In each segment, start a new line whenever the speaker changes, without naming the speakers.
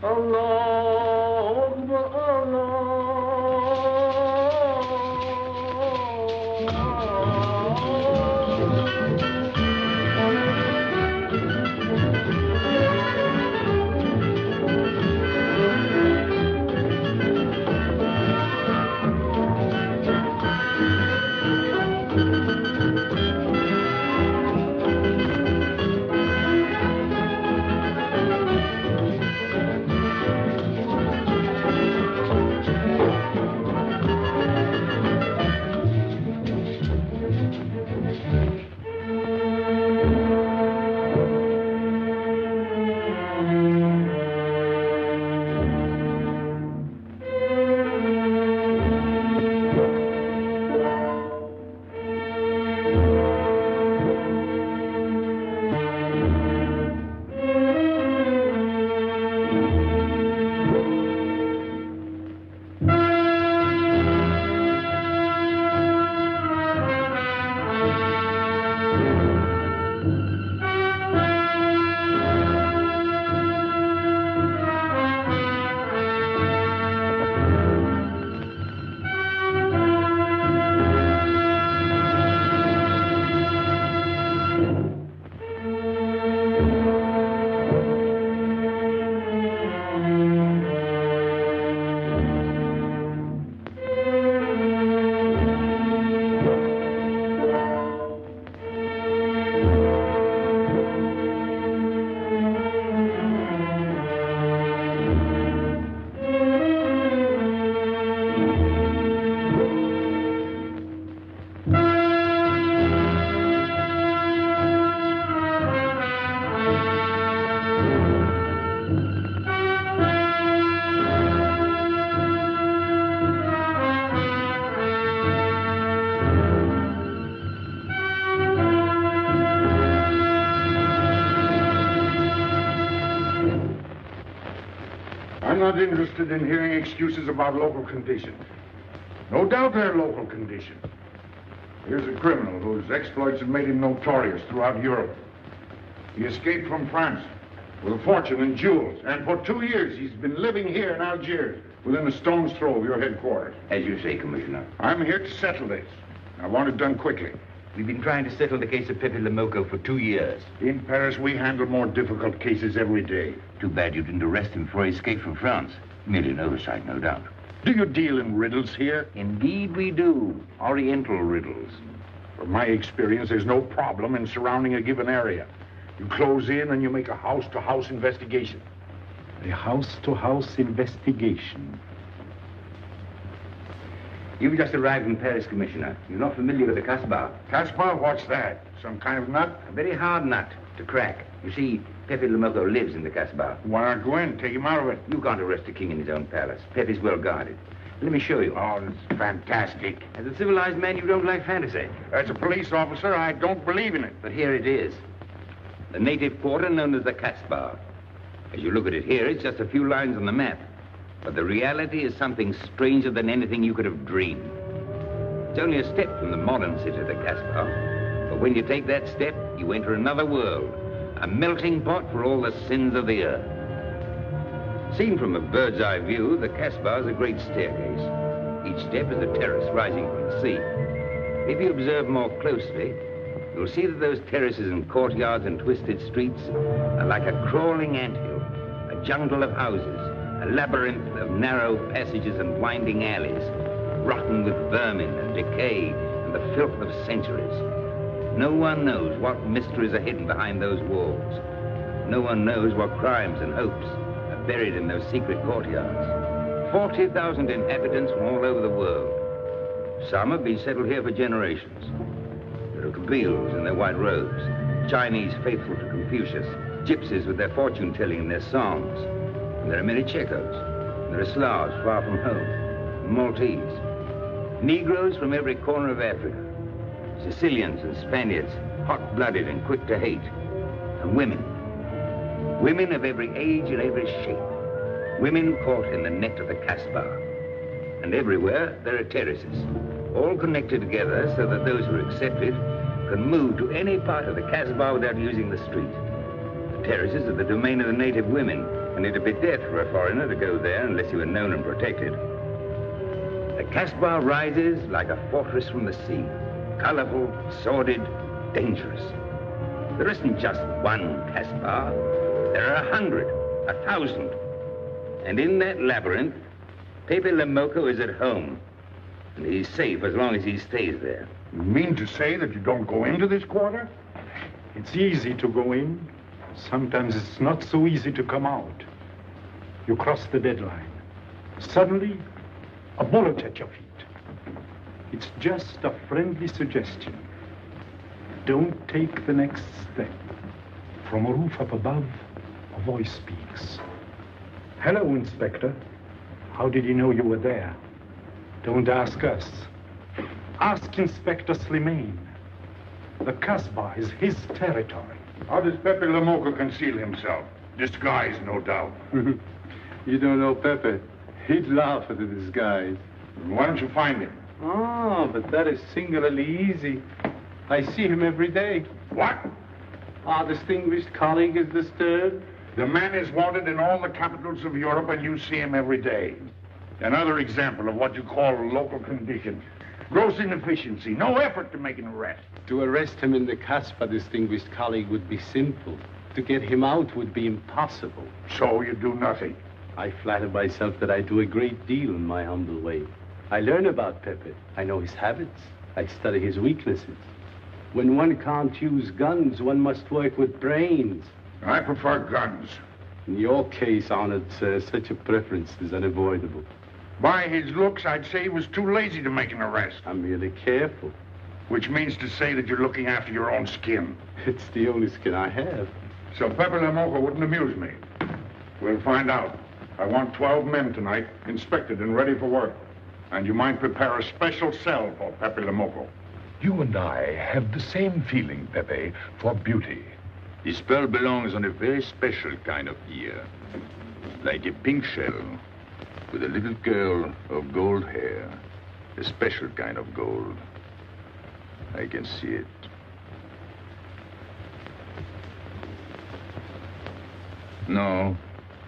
Allah. Not interested in hearing excuses about local conditions. No doubt they're local conditions. Here's a criminal whose exploits have made him notorious throughout Europe. He escaped from France with a fortune in jewels, and for two years he's been living here in Algiers, within a stone's throw of your headquarters.
As you say, Commissioner.
I'm here to settle this. I want it done quickly.
We've been trying to settle the case of Pepe Le Moko for two years.
In Paris, we handle more difficult cases every day.
Too bad you didn't arrest him before he escaped from France. Merely an oversight, no doubt.
Do you deal in riddles here?
Indeed we do. Oriental riddles.
From my experience, there's no problem in surrounding a given area. You close in and you make a house-to-house investigation.
A house-to-house investigation.
You've just arrived in Paris, Commissioner. You're not familiar with the Casbah.
Casbah, what's that? Some kind of nut?
A very hard nut to crack. You see, Pepe Le Moko lives in the Casbah.
Why not go in? Take him out of it.
You can't arrest a king in his own palace. Pepe's well guarded. Let me show you.
Oh, that's fantastic.
As a civilized man, you don't like fantasy.
As a police officer, I don't believe in it.
But here it is. The native quarter known as the Casbah. As you look at it here, it's just a few lines on the map. But the reality is something stranger than anything you could have dreamed. It's only a step from the modern city the Casbah. But when you take that step, you enter another world, a melting pot for all the sins of the earth. Seen from a bird's eye view, the Casbah is a great staircase. Each step is a terrace rising from the sea. If you observe more closely, you'll see that those terraces and courtyards and twisted streets are like a crawling anthill, a jungle of houses, a labyrinth of narrow passages and winding alleys, rotten with vermin and decay and the filth of centuries. No one knows what mysteries are hidden behind those walls. No one knows what crimes and hopes are buried in those secret courtyards. 40,000 inhabitants from all over the world. Some have been settled here for generations. There are Kabyles in their white robes, Chinese faithful to Confucius, gypsies with their fortune-telling and their songs. There are many Checos. There are Slavs far from home, Maltese. Negroes from every corner of Africa. Sicilians and Spaniards, hot-blooded and quick to hate. And women. Women of every age and every shape. Women caught in the net of the Casbah. And everywhere there are terraces, all connected together so that those who are accepted can move to any part of the Casbah without using the street. The terraces are the domain of the native women, and it'd be death for a foreigner to go there unless you were known and protected. The Kasbah rises like a fortress from the sea, colorful, sordid, dangerous. There isn't just one Kasbah. There are a hundred, a thousand. And in that labyrinth, Pepe Le Moko is at home. And he's safe as long as he stays there.
You mean to say that you don't go into this quarter?
It's easy to go in. Sometimes it's not so easy to come out. You cross the deadline. Suddenly, a bullet at your feet. It's just a friendly suggestion. Don't take the next step. From a roof up above, a voice speaks. Hello, Inspector. How did he know you were there? Don't ask us. Ask Inspector Slimane. The Casbah is his territory.
How does Pepe Le Moko conceal himself? Disguised, no doubt.
you don't know Pepe. He'd laugh at the disguise.
Why don't you find him?
Oh, but that is singularly easy. I see him every day.
What?
Our distinguished colleague is disturbed.
The man is wanted in all the capitals of Europe, and you see him every day. Another example of what you call local condition. Gross inefficiency, no effort to make an arrest.
To arrest him in the Kasbah, distinguished colleague, would be simple. To get him out would be impossible.
So you do nothing.
I flatter myself that I do a great deal in my humble way. I learn about Pepe. I know his habits. I study his weaknesses. When one can't use guns, one must work with brains.
I prefer guns.
In your case, honored sir, such a preference is unavoidable.
By his looks, I'd say he was too lazy to make an arrest.
I'm merely careful.
Which means to say that you're looking after your own skin.
It's the only skin I have.
So Pepe Le Moko wouldn't amuse me. We'll find out. I want 12 men tonight, inspected and ready for work. And you might prepare a special cell for Pepe Le Moko.
You and I have the same feeling, Pepe, for beauty.
This pearl belongs on a very special kind of ear. Like a pink shell, with a little curl of gold hair. A special kind of gold. I can see it. No,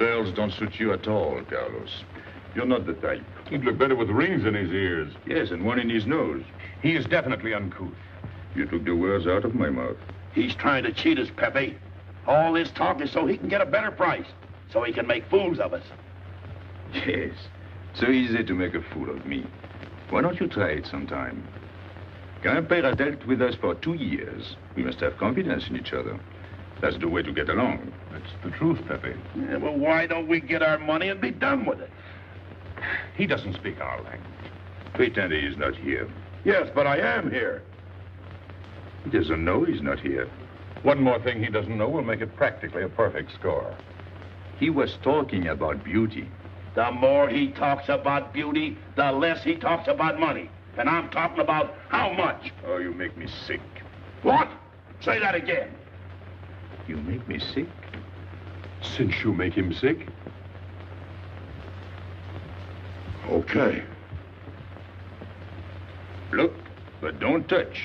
pearls don't suit you at all, Carlos. You're not the type.
He'd look better with rings in his ears.
Yes, and one in his nose.
He is definitely uncouth.
You took the words out of my mouth.
He's trying to cheat us, Pepe. All this talk is so he can get a better price, so he can make fools of us.
Yes, so easy to make a fool of me. Why don't you try it sometime? Grandpère has dealt with us for two years. We must have confidence in each other. That's the way to get along.
That's the truth, Pepe.
Yeah, well, why don't we get our money and be done with it?
He doesn't speak our language.
Pretend he is not here.
Yes, but I am here.
He doesn't know he's not here.
One more thing he doesn't know will make it practically a perfect score.
He was talking about beauty.
The more he talks about beauty, the less he talks about money. And I'm talking about how much.
Oh, you make me sick.
What? Say that again.
You make me sick?
Since you make him sick?
Okay.
Look, but don't touch.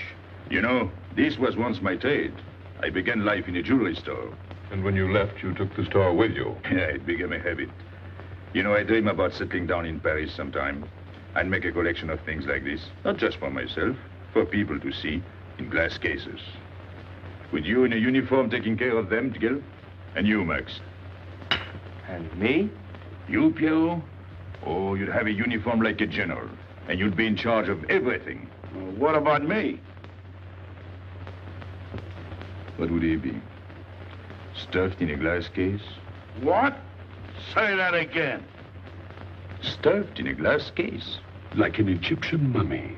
You know, this was once my trade. I began life in a jewelry store.
And when you left, you took the store with you.
Yeah, it became a habit. You know, I dream about settling down in Paris sometime. I'd make a collection of things like this. Not just for myself, for people to see, in glass cases. With you in a uniform taking care of them, Gil? And you, Max?
And me?
You, Pierrot? Oh, you'd have a uniform like a general. And you'd be in charge of everything.
Well, what about me?
What would he be? Stuffed in a glass case?
What? Say that again.
Stuffed in a glass case.
Like an Egyptian mummy.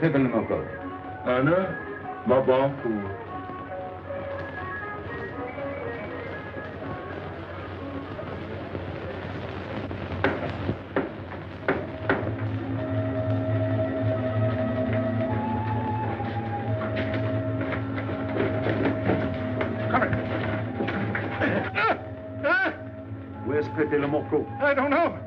Where's Pepe Le Moko?
Anna, Mabaku.
Where's Pepe Le Moko?
I don't know.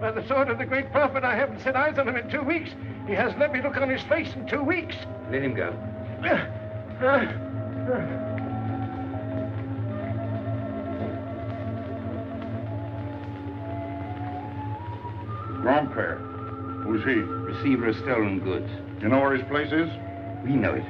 By the sword of the great prophet, I haven't set eyes on him in two weeks. He hasn't let me look on his face in two weeks.
Let him go.
Grandpère. Who's he?
Receiver of stolen goods.
You know where his place is?
We know it.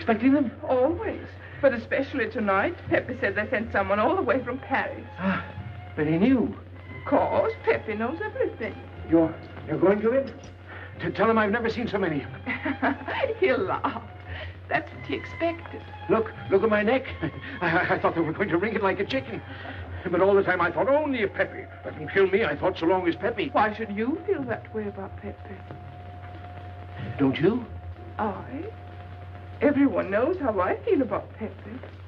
Expecting them?
Always. But especially tonight. Pepe said they sent someone all the way from Paris.
Ah, but he knew.
Cause Pepe knows everything.
You're you're going to him? To tell him I've never seen so many.
He'll laugh. That's what he expected.
Look, look at my neck. I, I thought they were going to wring it like a chicken. But all the time I thought only of Pepe. Let them kill me. I thought so long as Pepe.
Why should you feel that way about Pepe?
Don't you?
I? Everyone knows how I feel about Pepe.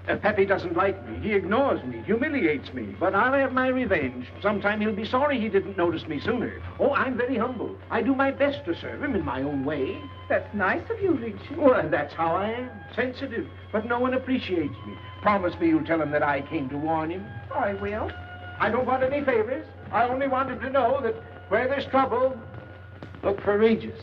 Uh, Pepe doesn't like me. He ignores me, humiliates me. But I'll have my revenge. Sometime he'll be sorry he didn't notice me sooner. Oh, I'm very humble. I do my best to serve him in my own way.
That's nice of you, Regis.
Well, and that's how I am. Sensitive. But no one appreciates me. Promise me you'll tell him that I came to warn him.
I will.
I don't want any favors. I only want him to know that where there's trouble, look for Regis.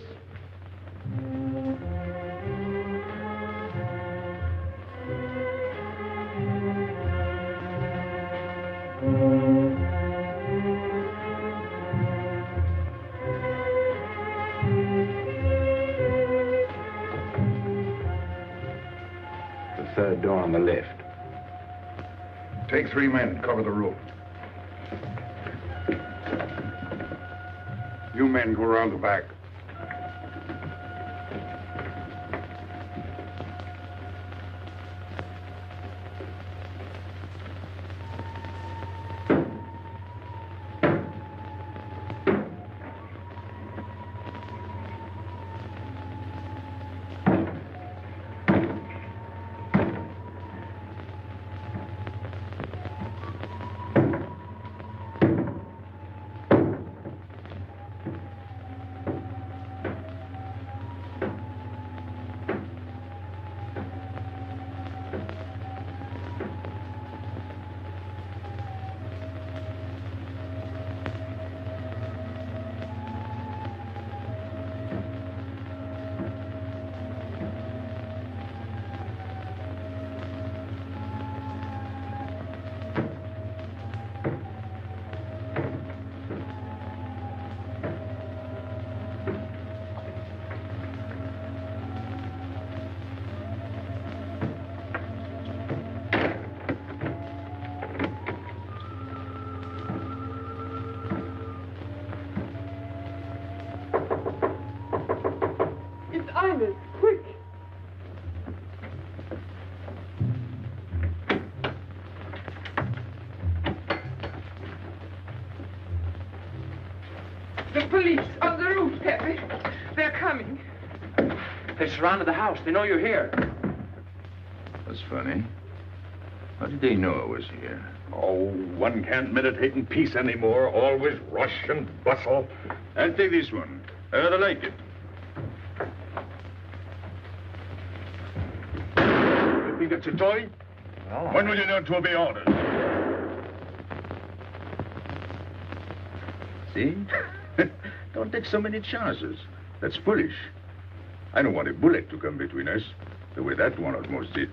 The left.
Take three men, cover the roof. You men go around the back.
Surrounded the house. They know you're here.
That's funny. How did they know I was here?
Oh, one can't meditate in peace anymore. Always rush and bustle.
I'll take this one. I rather like it.
You think that's a toy?
When will you learn to obey orders? See? don't take so many chances. That's foolish. I don't want a bullet to come between us, the way that one almost did.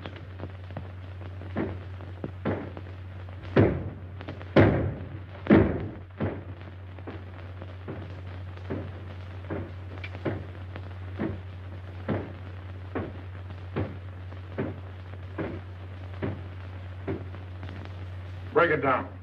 Break it down.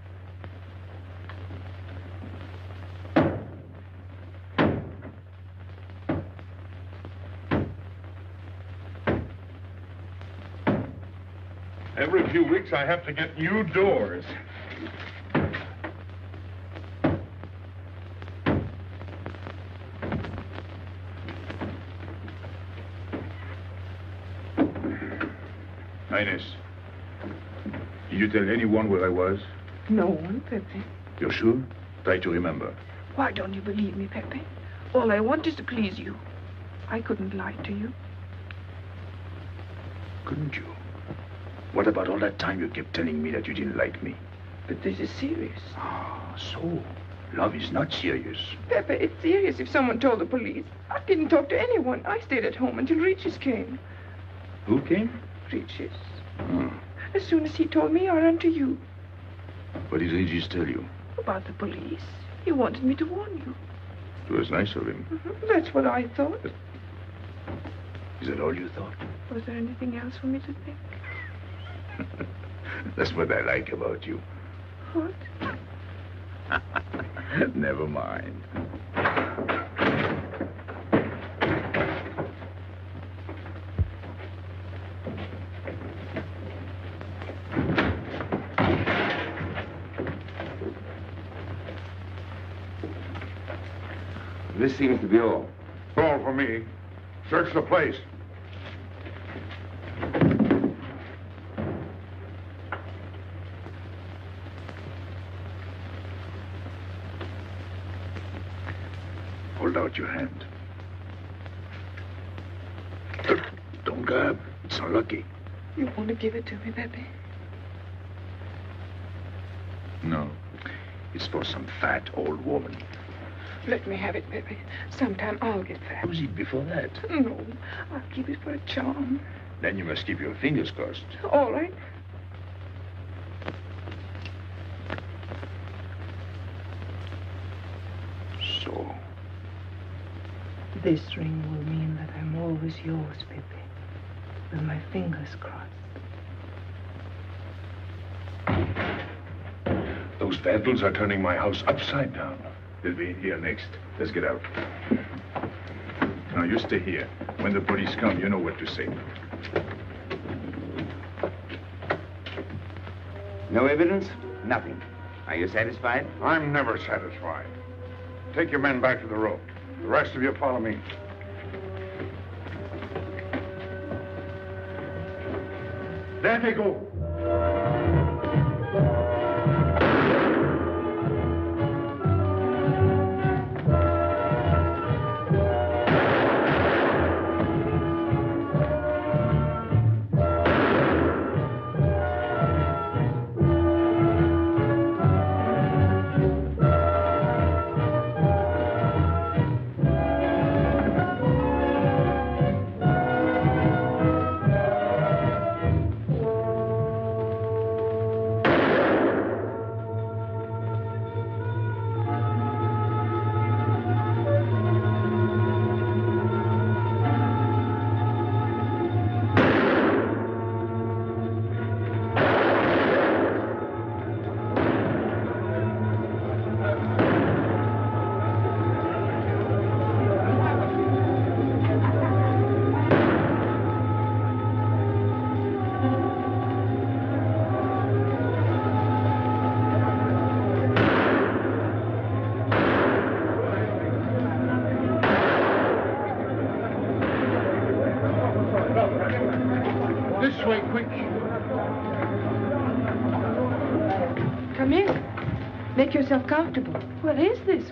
Every few weeks I have to get new doors.
Ines, did you tell anyone where I was?
No one, Pepe.
You're sure? Try to remember.
Why don't you believe me, Pepe? All I want is to please you. I couldn't lie to you.
Couldn't you? What about all that time you kept telling me that you didn't like me?
But this is serious.
Ah, so love is not serious.
Pepe, it's serious if someone told the police. I didn't talk to anyone. I stayed at home until Regis came.
Who came?
Regis.
Hmm.
As soon as he told me, I ran to you.
What did Regis tell you?
About the police. He wanted me to warn you.
It was nice of him.
Mhm, That's what I thought.
Is that all you thought?
Was there anything else for me to think?
That's what I like about you.
What?
Never mind.
This seems to be all.
All for me. Search the place.
Hold out your hand. Don't grab. It's unlucky.
You want to give it to me, Pepe?
No. It's for some fat old woman.
Let me have it, Pepe. Sometime I'll get fat.
Use it before that.
No, I'll keep it for a charm.
Then you must keep your fingers crossed.
All right.
So,
This ring will mean that I'm always yours, Pepe. With my fingers crossed.
Those vandals are turning my house upside down. They'll be in here next. Let's get out.
now you stay here. When the police come, you know what to say.
No evidence? Nothing. Are you satisfied?
I'm never satisfied. Take your men back to the road. The rest of you follow me. There they go.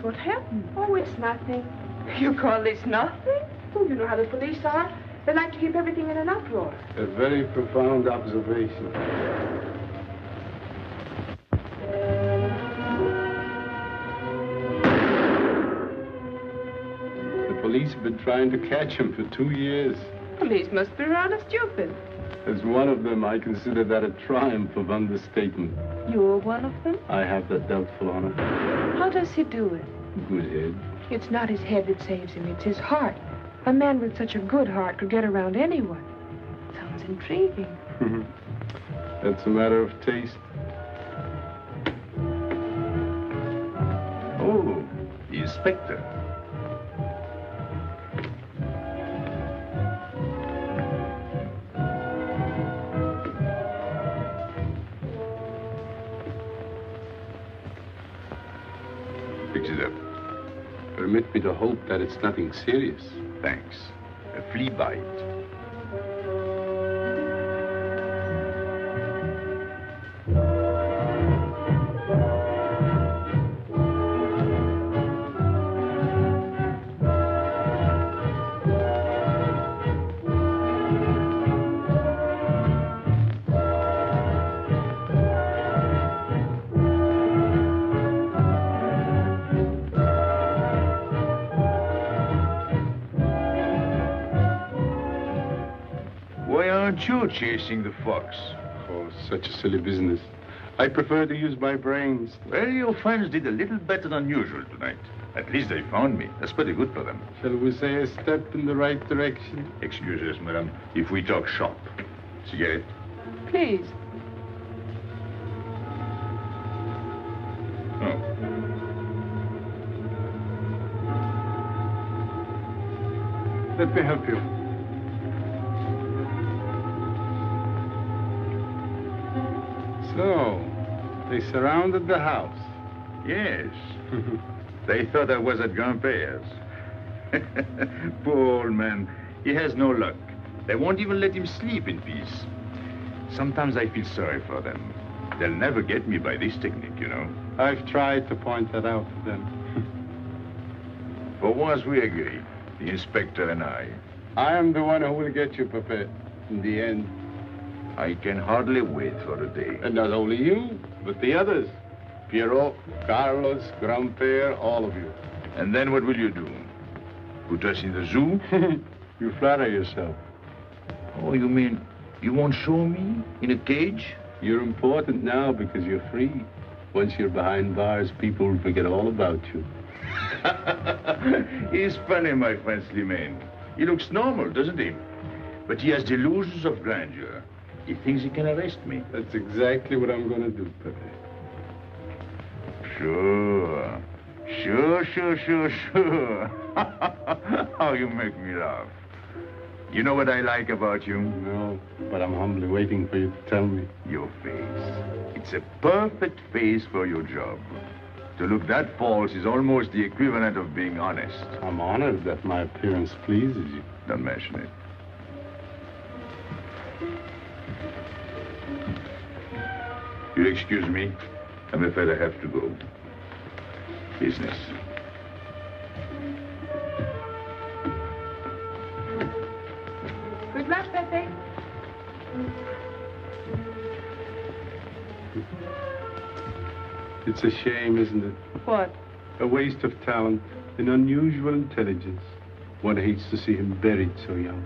What happened? Oh, it's nothing. You call this nothing? Oh, you know how the police are. They like to keep everything in an uproar.
A very profound observation. The police have been trying to catch him for two years.
Police must be rather stupid.
As one of them, I consider that a triumph of understatement.
You're one of them?
I have that doubtful honor.
How does he do it?
Good head.
It's not his head that saves him, it's his heart. A man with such a good heart could get around anyone. Sounds intriguing. Mm-hmm.
That's a matter of taste.
Oh, the inspector.
Permit me to hope that it's nothing serious.
Thanks. A flea bite. Aren't chasing the fox?
Oh, such a silly business. I prefer to use my brains.
Well, your friends did a little better than usual tonight. At least they found me. That's pretty good for them.
Shall we say a step in the right direction?
Excuse us, madame, if we talk shop. Cigarette?
Please.
Oh.
Let me help you. So, they surrounded the house.
Yes. they thought I was at Grandpère's. Poor old man. He has no luck. They won't even let him sleep in peace. Sometimes I feel sorry for them. They'll never get me by this technique, you know.
I've tried to point that out to them.
For once we agree, the inspector and I.
I am the one who will get you, Pepe, in the end.
I can hardly wait for the day.
And not only you, but the others. Pierrot, Carlos, Grandpere, all of you.
And then what will you do? Put us in the zoo?
you flatter yourself.
Oh, you mean you won't show me in a cage?
You're important now because you're free. Once you're behind bars, people will forget all about you.
He's funny, my friend Slimane. He looks normal, doesn't he? But he has delusions of grandeur. He thinks he can arrest me.
That's exactly what I'm going to do, Pepe.
Sure. Sure, sure, sure, sure. How oh, you make me laugh. You know what I like about you?
No, but I'm humbly waiting for you to tell me.
Your face. It's a perfect face for your job. To look that false is almost the equivalent of being honest.
I'm honored that my appearance pleases you.
Don't mention it. You'll excuse me. I'm afraid I have to go. Business.
Good luck, Pepe.
It's a shame, isn't it?
What?
A waste of talent, an unusual intelligence. One hates to see him buried so young.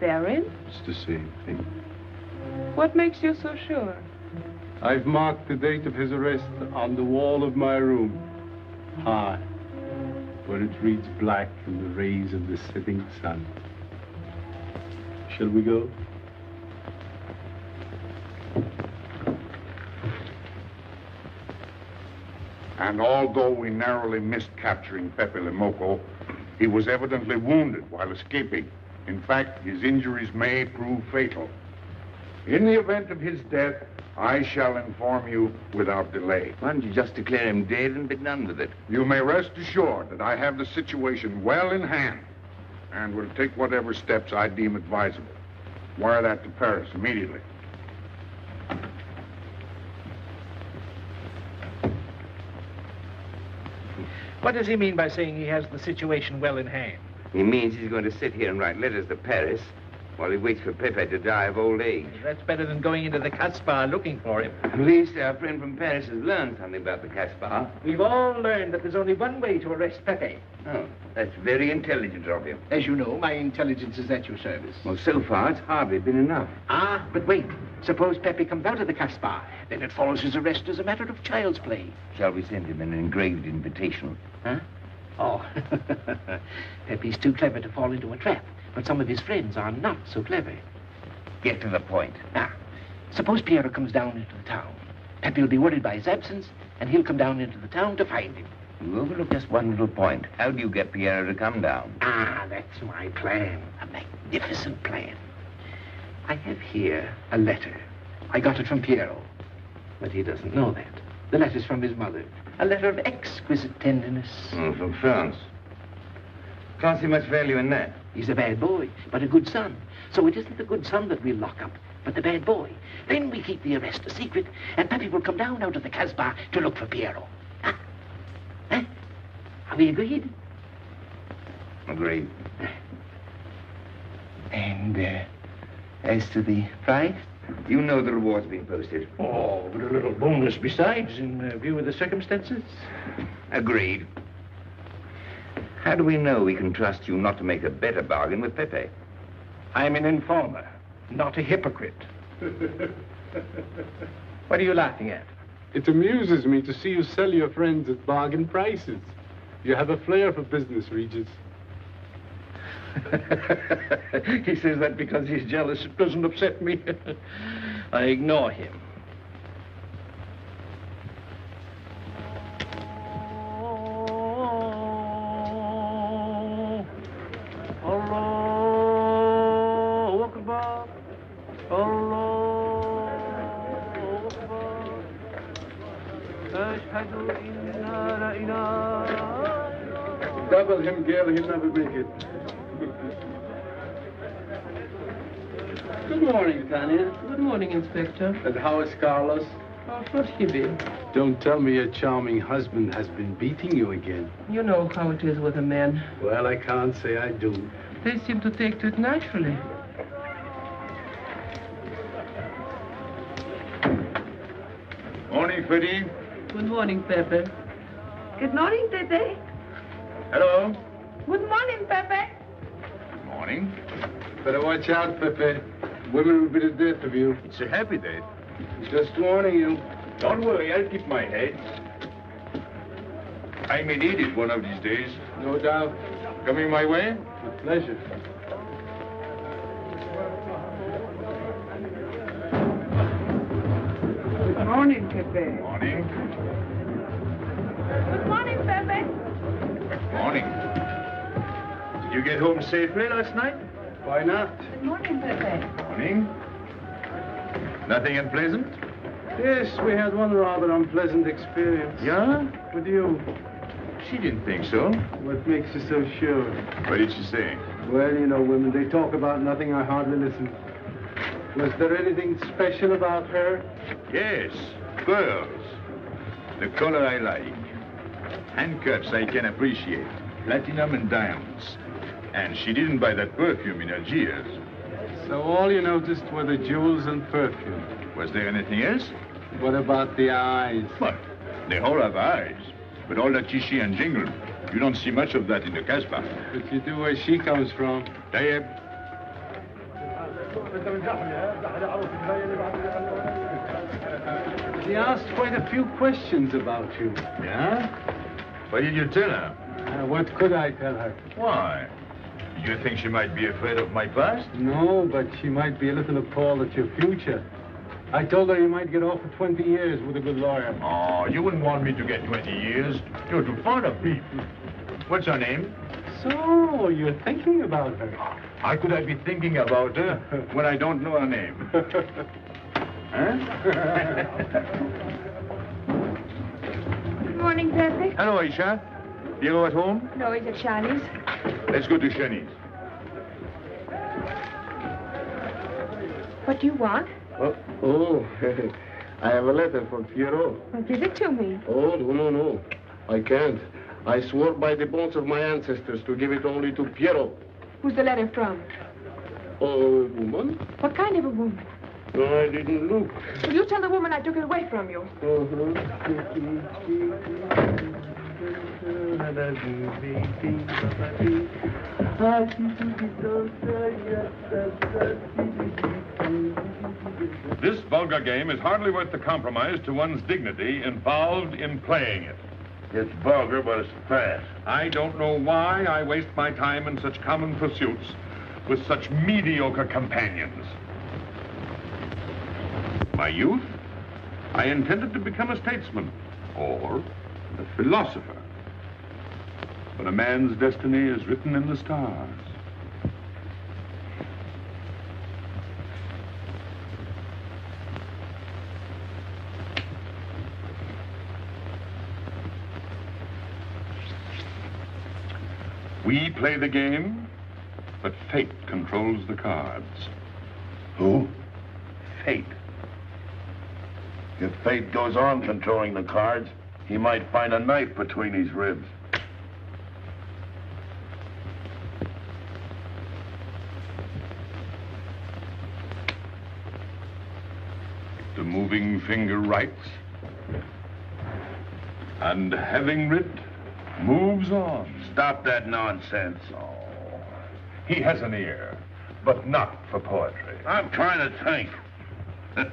Buried?
It's the same thing.
What makes you so sure?
I've marked the date of his arrest on the wall of my room. High. Where it reads black in the rays of the setting sun. Shall we go?
And although we narrowly missed capturing Pepe Le Moko, he was evidently wounded while escaping. In fact, his injuries may prove fatal. In the event of his death, I shall inform you without delay.
Why don't you just declare him dead and be done with it?
You may rest assured that I have the situation well in hand and will take whatever steps I deem advisable. Wire that to Paris immediately.
What does he mean by saying he has the situation well in hand?
He means he's going to sit here and write letters to Paris while he waits for Pepe to die of old age.
That's better than going into the Casbah looking for him.
At least our friend from Paris has learned something about the Casbah.
We've all learned that there's only one way to arrest Pepe.
Oh, that's very intelligent of you.
As you know, my intelligence is at your service.
Well, so far, it's hardly been enough.
Ah, but wait. Suppose Pepe comes out of the Casbah. Then it follows his arrest as a matter of child's play.
Shall we send him an engraved invitation?
Huh? Oh, Pepe's too clever to fall into a trap, but some of his friends are not so clever.
Get to the point.
Now, suppose Pierrot comes down into the town. Pepe will be worried by his absence, and he'll come down into the town to find him.
You overlook just one little point. How do you get Pierrot to come down?
Ah, that's my plan. A magnificent plan. I have here a letter. I got it from Pierrot. But he doesn't know that. The letter's from his mother. A letter of exquisite tenderness.
Oh, from France. Can't see much value in that.
He's a bad boy, but a good son. So it isn't the good son that we'll lock up, but the bad boy. Then we keep the arrest a secret, and Pepe will come down out of the Casbah to look for Pierrot. Huh? Huh? Are we agreed?
Agreed.
And uh, as to the price?
You know the reward's been posted.
Oh, but a little bonus besides, in uh, view of the circumstances.
Agreed. How do we know we can trust you not to make a better bargain with Pepe?
I'm an informer, not a hypocrite. what are you laughing at?
It amuses me to see you sell your friends at bargain prices. You have a flair for business, Regis.
he says that because he's jealous. It doesn't upset me. I ignore him. Allahu Akbar. Allahu Akbar. Ashhadu inna
Double him, Gail, he'll never make it.
Good morning, Tanya. Good morning, Inspector.
And how is Carlos?
Oh, what he be?
Don't tell me your charming husband has been beating you again.
You know how it is with a man.
Well, I can't say I do.
They seem to take to it naturally.
Morning, Freddie.
Good morning, Pepe.
Good morning, Pepe.
Hello.
Good morning, Pepe.
Morning.
Better watch out, Pepe. Women will be the death of you.
It's a happy day.
Just warning you.
Don't worry, I'll keep my head. I may need it one of these days.
No doubt.
Coming my way?
With pleasure.
Good morning, Pepe.
Morning.
Good morning, Pepe.
Morning. Did you get home safely last night?
Why not?
Good morning, Pepe.
Morning. Nothing unpleasant?
Yes, we had one rather unpleasant experience.
Yeah?
With you.
She didn't think so.
What makes you so sure?
What did she say?
Well, you know, women, they talk about nothing. I hardly listen. Was there anything special about her?
Yes, pearls. The color I like. Handcuffs I can appreciate. Platinum and diamonds. And she didn't buy that perfume in Algiers.
So all you noticed were the jewels and perfume.
Was there anything else?
What about the eyes?
What? They all have eyes. But all that chichi and jingle, you don't see much of that in the Casbah.
But you do where she comes from.
Tayyib.
She asked quite a few questions about you.
Yeah? What did you tell her?
Uh, what could I tell her?
Why? Do you think she might be afraid of my past?
No, but she might be a little appalled at your future. I told her you might get off for 20 years with a good lawyer.
Oh, you wouldn't want me to get 20 years. You're too fond of people. What's her name?
So, you're thinking about her.
How could I be thinking about her when I don't know her name? huh?
Good morning, Pepe.
Hello, Aisha. Pierrot at home?
No, he's at Shani's.
Let's go to Shani's.
What do you want?
Oh, oh. I have a letter from Pierrot.
Well, give it to me.
Oh, no, no, no. I can't. I swore by the bones of my ancestors to give it only to Pierrot.
Who's the letter from?
Oh, woman?
What kind of a woman?
No, I didn't look.
Will you tell the woman I took it away from you? Uh-huh.
This vulgar game is hardly worth the compromise to one's dignity involved in playing it.
It's vulgar, but it's fast.
I don't know why I waste my time in such common pursuits with such mediocre companions. My youth, I intended to become a statesman or a philosopher. But a man's destiny is written in the stars. We play the game, but fate controls the cards.
Who? Fate. If fate goes on controlling the cards, he might find a knife between his ribs.
The moving finger writes, and having writ, moves on.
Stop that nonsense.
He has an ear, but not for poetry.
I'm trying to think.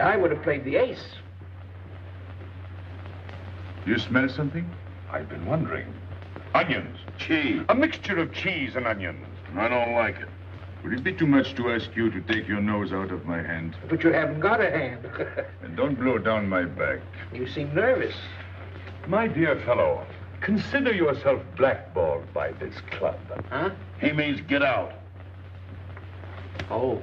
I would have played the ace.
You smell something? I've been wondering. Onions.
Cheese.
A mixture of cheese and onions.
I don't like it.
Would it be too much to ask you to take your nose out of my hand?
But you haven't got a hand.
And don't blow down my back.
you seem nervous.
My dear fellow, consider yourself blackballed by this club.
Huh?
He means get out.
Oh.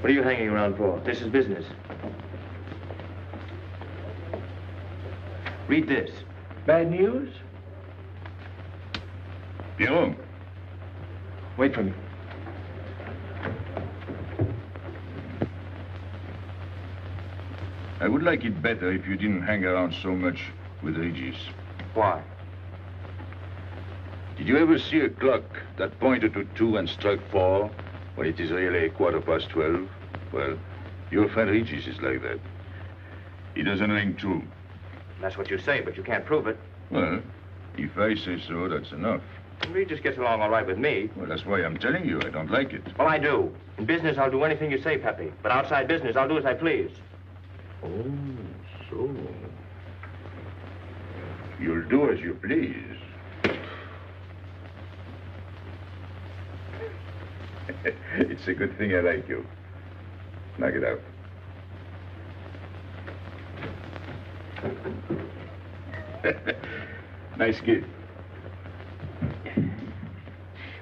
What are you hanging around for? This is business. Read this.
Bad news?
Pierrot,
Wait for me.
I would like it better if you didn't hang around so much with Regis.
Why?
Did you ever see a clock that pointed to two and struck four when it is really quarter past twelve? Well, your friend Regis is like that. He doesn't ring true.
That's what you say, but you can't prove it.
Well, if I say so, that's enough.
Regis gets along all right with me.
Well, that's why I'm telling you I don't like it.
Well, I do. In business, I'll do anything you say, Pepe. But outside business, I'll do as I please.
Oh, so. You'll do as you please. it's a good thing I like you. Knock it out. nice gift.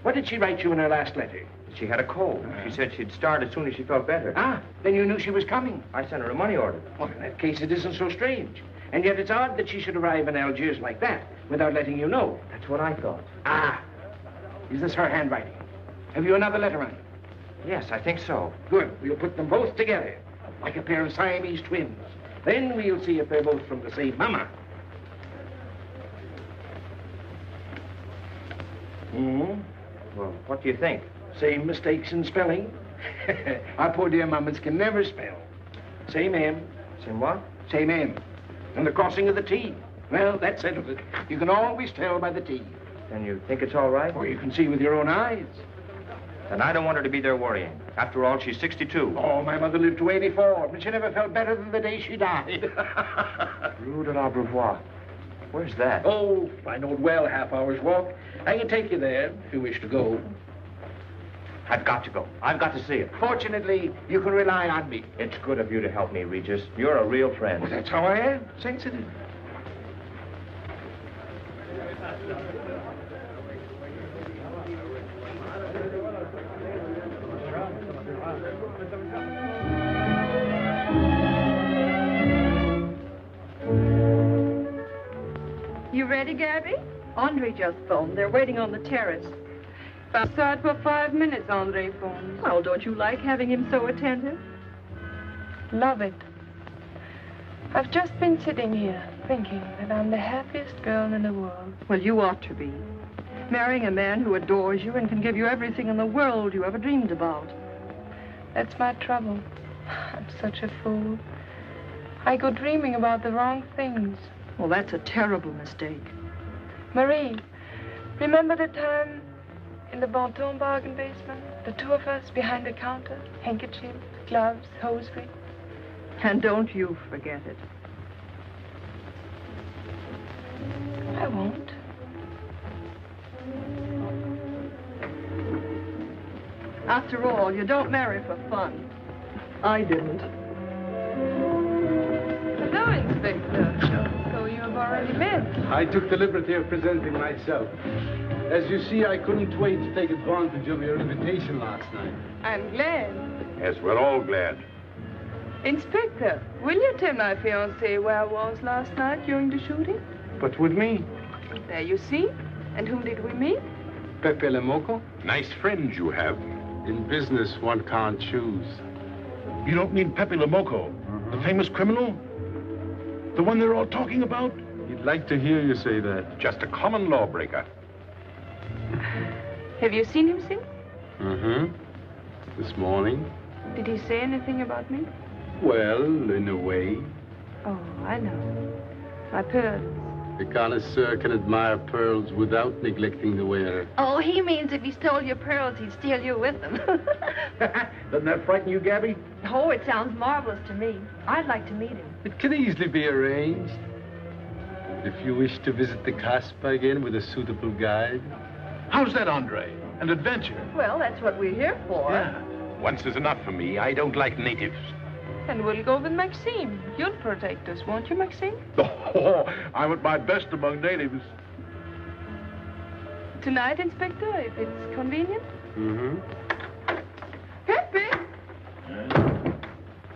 What did she write you in her last letter?
She had a cold. She said she'd start as soon as she felt better.
Ah, then you knew she was coming.
I sent her a money order.
Well, in that case, it isn't so strange. And yet it's odd that she should arrive in Algiers like that, without letting you know.
That's what I thought.
Ah, is this her handwriting? Have you another letter on it?
Yes, I think so.
Good. We'll put them both together, like a pair of Siamese twins. Then we'll see if they're both from the same mama. Hmm?
Well, what do you think?
Same mistakes in spelling. Our poor dear mamas can never spell. Same M.
Same what?
Same M. And the crossing of the T. Well, that settles it. You can always tell by the T.
Then you think it's all right?
Or you can see with your own eyes.
Then I don't want her to be there worrying. After all, she's 62.
Oh, my mother lived to 84, but she never felt better than the day she died.
Rue de l'Abreuvoir. Where's that?
Oh, I know it well, half hour's walk. I can take you there if you wish to go.
I've got to go. I've got to see it.
Fortunately, you can rely on me.
It's good of you to help me, Regis. You're a real friend.
Well, that's how I am. Sensitive.
Ready, Gaby?
Andre just phoned. They're waiting on the terrace.
Outside for five minutes, Andre phones.
Well, don't you like having him so attentive?
Love it. I've just been sitting here thinking that I'm the happiest girl in the world.
Well, you ought to be. Marrying a man who adores you and can give you everything in the world you ever dreamed about.
That's my trouble. I'm such a fool. I go dreaming about the wrong things.
Well, that's a terrible mistake.
Marie, remember the time in the Bonton bargain basement? The two of us behind the counter, handkerchiefs, gloves, hosiery.
And don't you forget it.
I won't.
After all, you don't marry for fun. I didn't.
Hello, Inspector. So you have already met.
I took the liberty of presenting myself. As you see, I couldn't wait to take advantage of your invitation last night.
I'm glad.
Yes, we're all glad.
Inspector, will you tell my fiancé where I was last night during the shooting?
But with me?
There you see. And whom did we meet?
Pepe Le Moko?
Nice friends you have.
In business, one can't choose.
You don't mean Pepe Le Moko, the uh-huh. famous criminal? The one they're all talking about?
He'd like to hear you say that.
Just a common lawbreaker.
Have you seen him since?
Mm-hmm. This morning?
Did he say anything about me?
Well, in a way.
Oh, I know. My pearls.
A connoisseur can admire pearls without neglecting the wearer.
Oh, he means if he stole your pearls, he'd steal you with them.
Doesn't that frighten you, Gaby?
oh, it sounds marvelous to me. I'd like to meet him.
It can easily be arranged. If you wish to visit the Casbah again with a suitable guide.
How's that, Andre? An adventure?
Well, that's what we're here for.
Yeah. Once is enough for me. I don't like natives.
And we'll go with Maxime. You'll protect us, won't you, Maxime?
Oh, I'm at my best among natives.
Tonight, Inspector, if it's convenient?
Mm-hmm.
Pepe!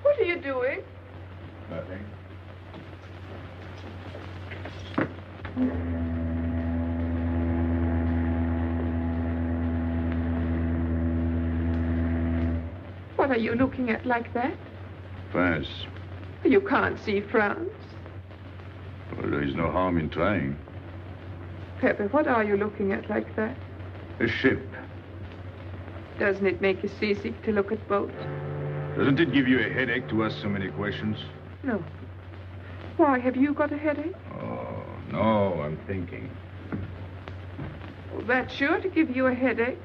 What are you doing?
Nothing.
What are you looking at like that?
France.
You can't see France.
Well, there is no harm in trying.
Pepe, what are you looking at like that?
A ship.
Doesn't it make you seasick to look at boats?
Doesn't it give you a headache to ask so many questions?
No. Why, have you got a headache?
No, I'm thinking.
Well, that's sure to give you a headache.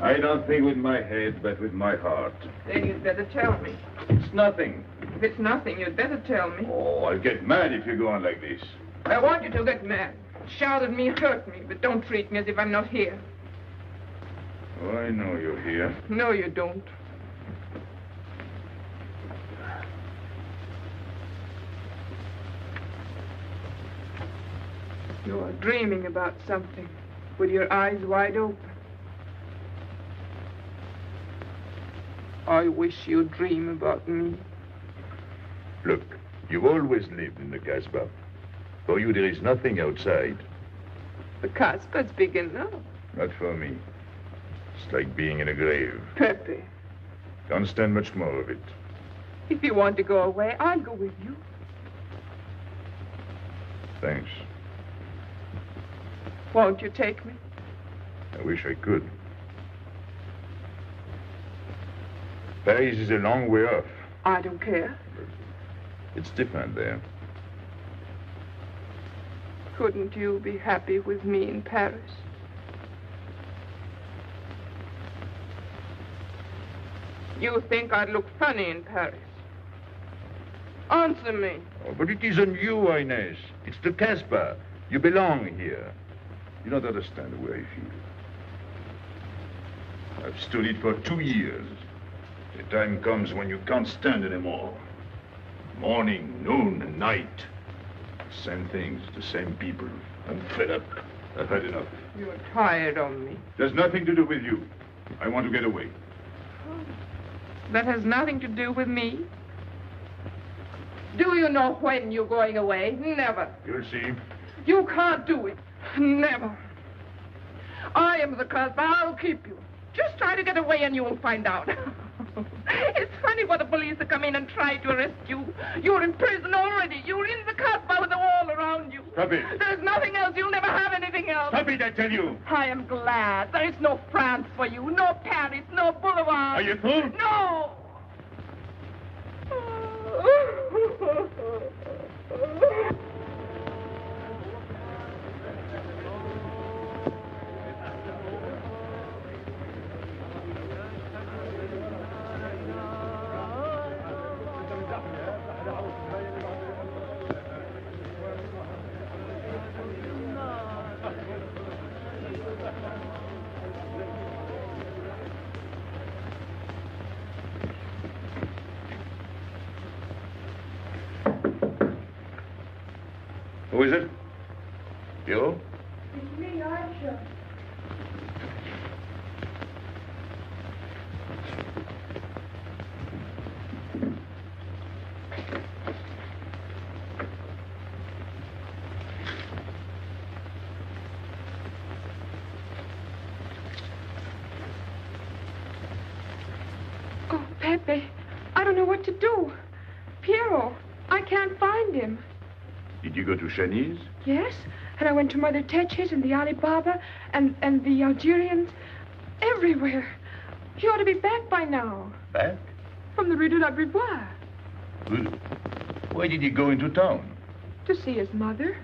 I don't think with my head, but with my heart.
Then you'd better tell me.
It's nothing.
If it's nothing, you'd better tell me.
Oh, I'll get mad if you go on like this.
I want you to get mad. Shout at me, hurt me, but don't treat me as if I'm not here.
Oh, I know you're here.
No, you don't. You are dreaming about something with your eyes wide open. I wish you'd dream about me.
Look, you've always lived in the Casbah. For you, there is nothing outside.
The Casbah's big enough.
Not for me. It's like being in a grave.
Pepe,
Can't stand much more of it.
if you want to go away, I'll go with you.
Thanks.
Won't you take me?
I wish I could. Paris is a long way off.
I don't care.
It's different there.
Couldn't you be happy with me in Paris? You think I'd look funny in Paris? Answer me.
Oh, but it isn't you, Inez. It's the Casbah. You belong here. You don't understand the way I feel. I've stood it for two years. The time comes when you can't stand anymore. Morning, noon, and night. Same things, the same people. I'm fed up. I've had enough.
You're tired of me.
There's nothing to do with you. I want to get away.
That has nothing to do with me. Do you know when you're going away? Never.
You'll see.
You can't do it. Never. I am the Casbah. I'll keep you. Just try to get away and you'll find out. it's funny what the police have come in and tried to arrest you. You're in prison already. You're in the Casbah with the wall around you.
Stubby.
There's nothing else. You'll never have anything else.
Stubby, I tell you.
I am glad. There is no France for you, no Paris, no boulevard.
Are you through?
No. to? Yes, and I went to Mother Tetch's and the Alibaba and, and the Algerians. Everywhere. He ought to be back by now.
Back?
From the Rue de l'Abreuvoir. Hmm.
Why did he go into town?
To see his mother.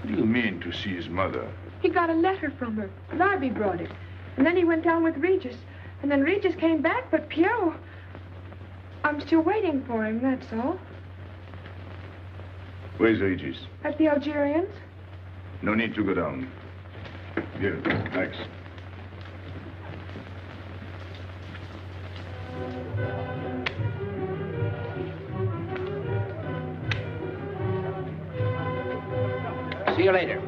What do you mean to see his mother?
He got a letter from her. Larby brought it. And then he went down with Regis. And then Regis came back, but Pierrot... I'm still waiting for him, that's all.
Where's Regis?
At the Algerians.
No need to go down. Here, thanks.
See you later.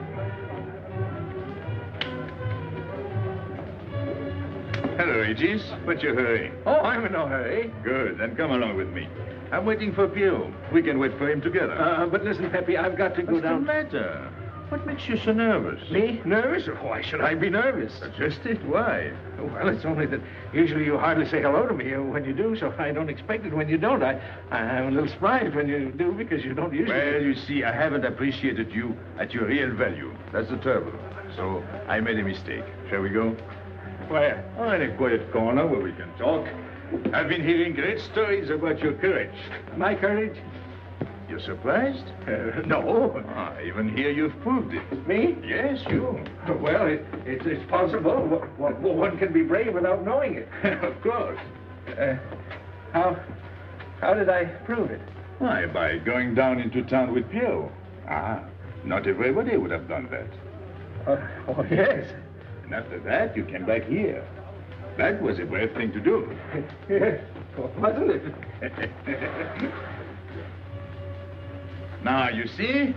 Hello, Regis. What's your hurry?
Oh, I'm in no hurry.
Good, then come along with me. I'm waiting for Pierrot. We can wait for him together.
Uh, but listen, Pepe, I've got to go
What's
down.
the matter? What makes you so nervous?
Me? Nervous? Why should I be nervous?
Just it. Why?
Well, it's only that usually you hardly say hello to me when you do, so I don't expect it when you don't. I, I'm a little surprised when you do because you don't usually.
Well, you see, I haven't appreciated you at your real value. That's the trouble. So I made a mistake. Shall we go?
Where?
Oh, in a quiet corner where we can talk. I've been hearing great stories about your courage.
My courage?
You're surprised?
Uh, no.
Ah, even here you've proved it.
Me?
Yes, you.
Well, it, it, it's possible. One, one can be brave without knowing it.
of course.
Uh, how, how did I prove it?
Why, by going down into town with Pierrot. Ah, not everybody would have done that.
Uh, oh, yes.
And after that, you came back here. That was a brave thing to do.
yes, wasn't it?
now, you see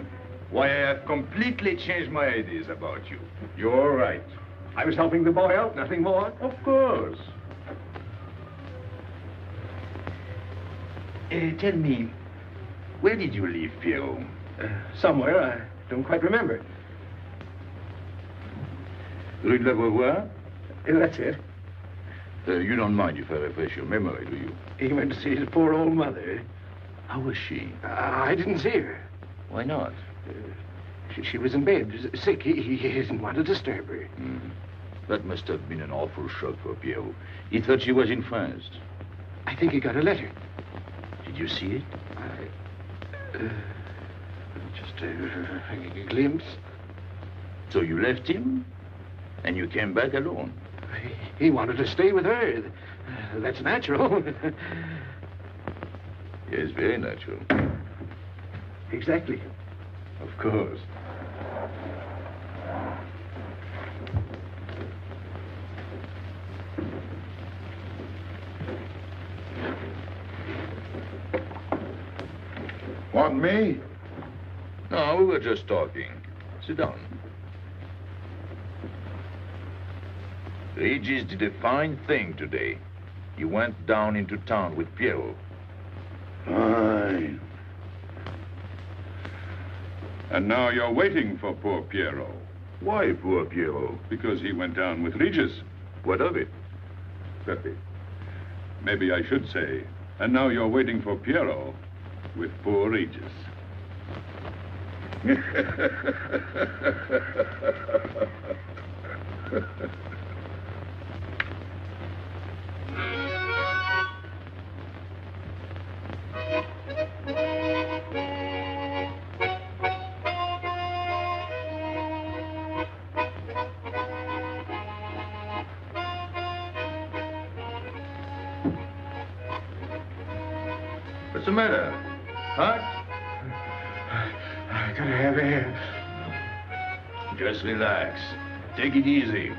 why I have completely changed my ideas about you. You're right.
I was helping the boy out, nothing more.
Of course. Uh, tell me, where did you leave Pierrot?
Uh, somewhere, I don't quite remember.
Rue de l'Abreuvoir?
Uh, that's it.
Uh, you don't mind if I refresh your memory, do you?
He went to see his poor old mother.
How was she?
Uh, I didn't see her.
Why not?
Uh, she, she, was in bed, sick. He, he, didn't want to disturb her.
Mm. That must have been an awful shock for Pierre. He thought she was in France.
I think he got a letter.
Did you see it?
I, uh, just a, a glimpse.
So you left him, and you came back alone?
He, he wanted to stay with her. That's natural.
yes, very natural.
Exactly.
Of course.
Want me?
No, we were just talking. Sit down. Regis did a fine thing today. He went down into town with Pierrot.
Fine.
And now you're waiting for poor Pierrot.
Why poor Pierrot?
Because he went down with Regis.
What of it?
Pepe. Maybe I should say, and now you're waiting for Pierrot with poor Regis.
Just relax. Take it easy.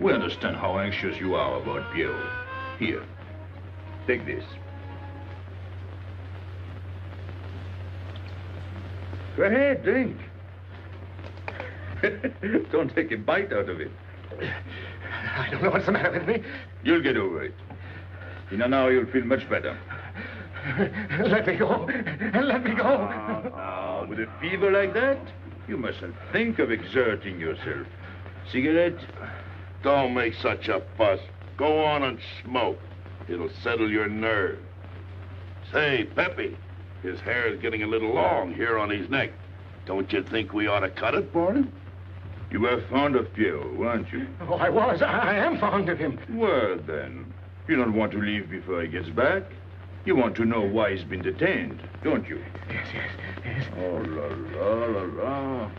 We understand how anxious you are about Pierrot. Here, take this. Go ahead, drink. Don't take a bite out of it.
I don't know what's the matter with me.
You'll get over it. In an hour, you'll feel much better.
Let me go. Let me go.
Ah, with a fever like that, you mustn't think of exerting yourself. Cigarette?
Don't make such a fuss. Go on and smoke. It'll settle your nerve. Say, Pepe, his hair is getting a little long here on his neck. Don't you think we ought to cut it for him?
You were fond of Pierrot, weren't you?
Oh, I was. I am fond of him.
Well, then, you don't want to leave before he gets back. You want to know why he's been detained, don't you?
Yes, yes, yes.
Oh, la, la, la, la.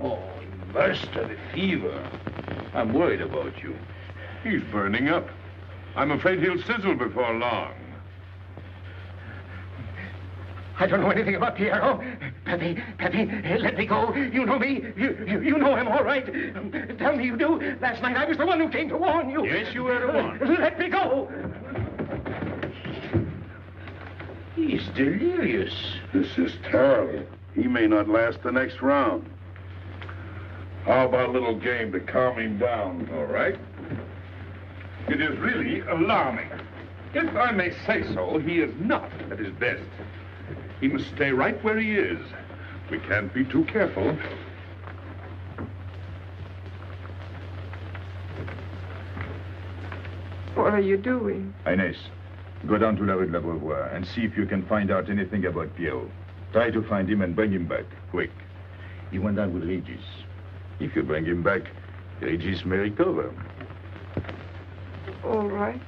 Oh, he must have a fever. I'm worried about you.
He's burning up. I'm afraid he'll sizzle before long.
I don't know anything about Pierrot. Pepe, Pepe, let me go. You know me. You, you, you know him, all right. Tell me you do. Last night I was the one who came to warn you.
Yes, you were the one.
Let me go.
He's delirious.
This is terrible. He may not last the next round. How about a little game to calm him down?
All right. It is really alarming. If I may say so, he is not at his best. He must stay right where he is. We can't be too careful.
What are you doing?
Inez, go down to La Rue de l'Abreuvoir and see if you can find out anything about Pierrot. Try to find him and bring him back, quick. He went down with Regis. If you bring him back, Regis may recover.
All right.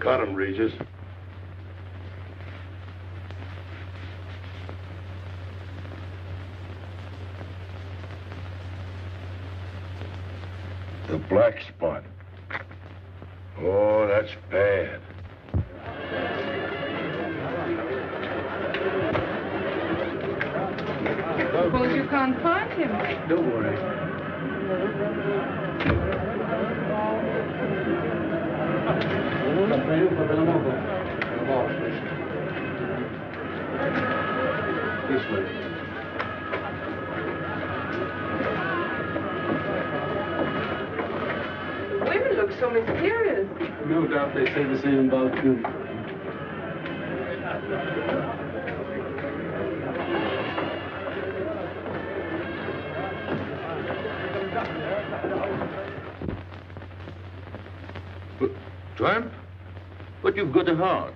Cut him, Regis. The black spot. Oh, that's bad.
Suppose you can't find him.
Don't worry. This way.
So mysterious.
No doubt they say the same about you.
Tramp? But you've got a heart.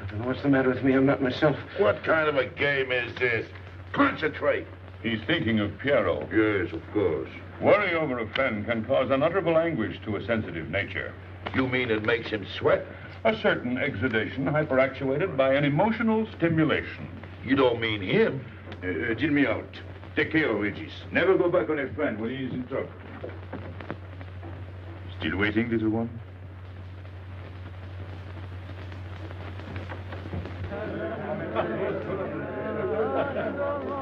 I don't know what's the matter with me. I'm not myself.
What kind of a game is this? Concentrate.
He's thinking of Pierrot.
Yes, of course.
Worry over a friend can cause unutterable anguish to a sensitive nature.
You mean it makes him sweat?
A certain exudation hyperactuated by an emotional stimulation.
You don't mean him.
Uh, uh, deal me out. Take care of Regis. Never go back on a friend when he is in trouble. Still waiting, little one?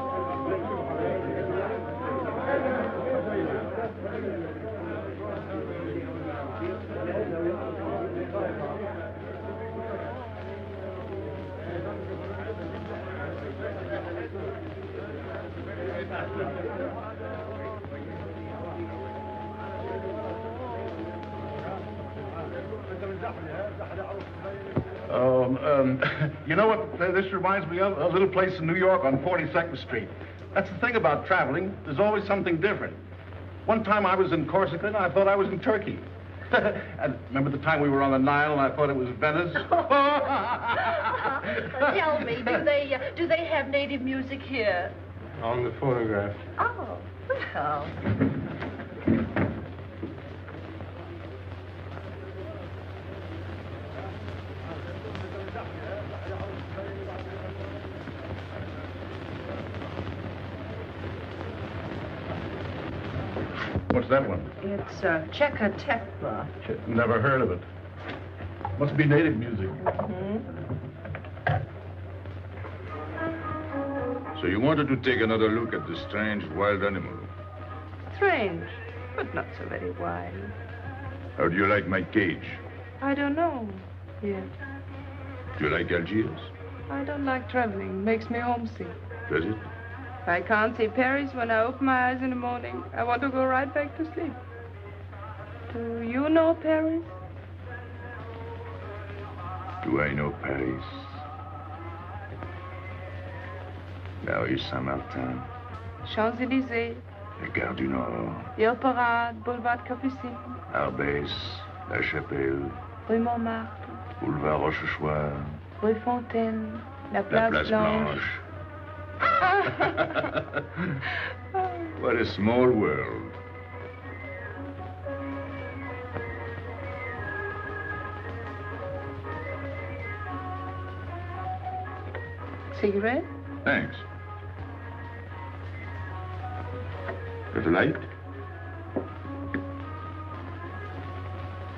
Um, um, you know what this reminds me of? A little place in New York on 42nd Street. That's the thing about traveling. There's always something different. One time I was in Corsica and I thought I was in Turkey. and remember the time we were on the Nile and I thought it was Venice?
Tell me, do they uh, do they have native music here?
On the phonograph.
Oh, well.
What's that one?
It's uh, Cheka Tekla.
Never heard of it. Must be native music.
Hmm?
So you wanted to take another look at the strange wild animal.
Strange, but not so very wild.
How do you like my cage?
I don't know yet.
Do you like Algiers?
I don't like traveling. Makes me homesick.
Does it?
I can't see Paris when I open my eyes in the morning, I want to go right back to sleep. Do you know Paris?
Do I know Paris? La rue Saint-Martin,
Champs-Élysées,
la Gare du Nord,
Ile Parade, Boulevard Capucine,
Arbès, La Chapelle,
Rue Montmartre,
Boulevard Rochechouart,
Rue Fontaine, la
la
Place,
Place
Blanche.
Blanche. what a small world.
Cigarette?
Thanks. Got a light?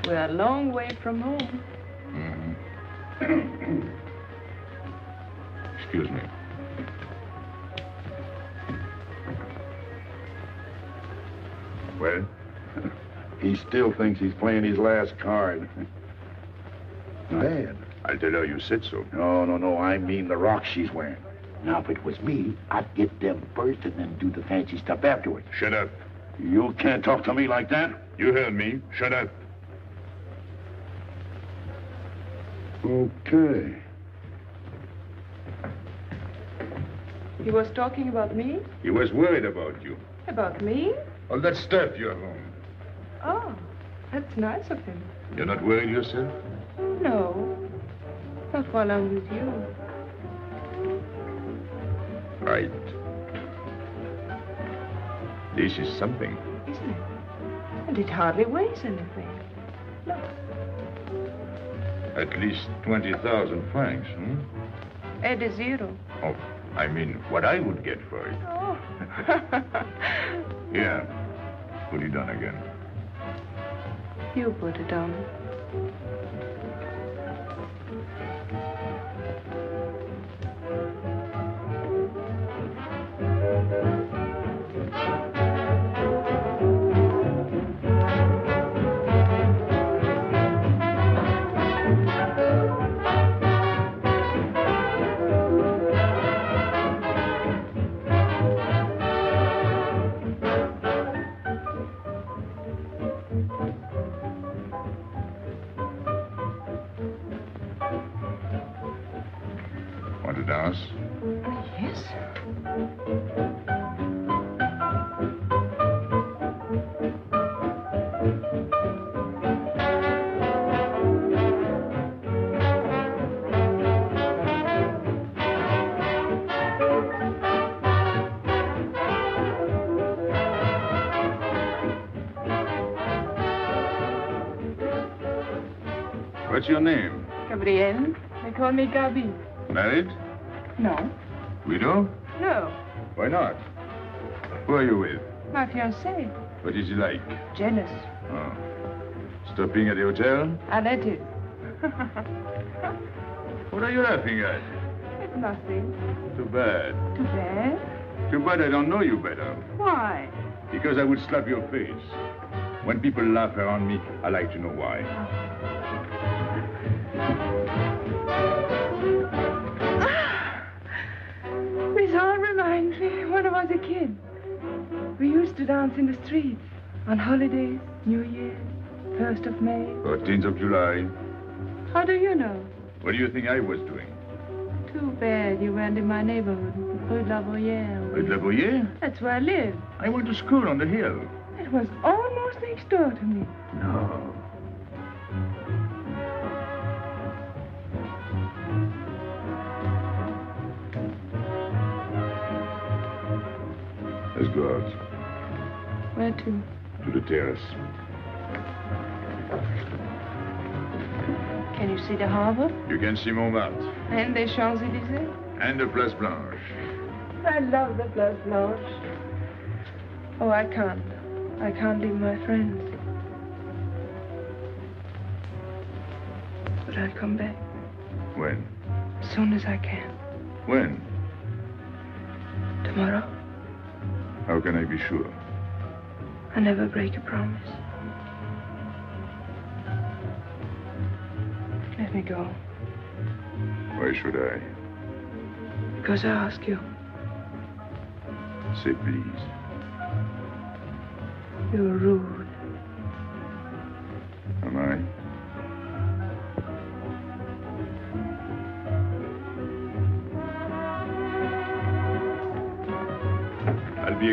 We're a long way from home.
Mm-hmm. Excuse me.
Well, he still thinks he's playing his last card. Bad.
I'll tell her you said so.
No, no, no. I mean the rock she's wearing.
Now, if it was me, I'd get them first and then do the fancy stuff afterwards.
Shut up.
You can't talk to me like that.
You heard me. Shut up.
Okay.
He was talking about me?
He was worried about you.
About me?
All that stuff you have on.
Oh, that's nice of him.
You're not worried yourself?
No, not while I'm with you.
Right. This is something.
Isn't it? And it hardly weighs anything. Look,
At least 20,000 francs, hmm?
a zero.
Oh, I mean, what I would get for it.
Oh.
Here. Put it on again.
you put it on.
Your name?
Gabrielle, they call me Gaby.
Married?
No.
Widow?
No,
Why not? Who are you with?
my fiancé.
What is he like?
Jealous.
Oh. Stopping at the hotel?
I let it.
What are you laughing at?
It's nothing.
Too bad.
Too bad.
Too bad I don't know you better.
Why?
Because I would slap your face. When people laugh around me, I like to know why.
Ah. All reminds me when I was a kid. We used to dance in the streets on holidays, New Year, 1st of May.
14th of July.
How do you know?
What do you think I was doing?
Too bad you weren't in my neighborhood, Rue de la Bruyère.
At La Bruyere?
That's where I live.
I went to school on the hill.
It was almost next door to me.
No. Let's go out
Where to?
to the terrace.
Can you see the harbor?
You can see Montmartre
And the Champs-Élysées?
and the Place Blanche.
I love the Place Blanche. Oh, I can't. I can't leave my friends. But I'll come back
When?
as soon as I can.
When?
Tomorrow.
How can I be sure?
I never break a promise. Let me go.
Why should I?
Because I ask you.
Say please.
You're rude.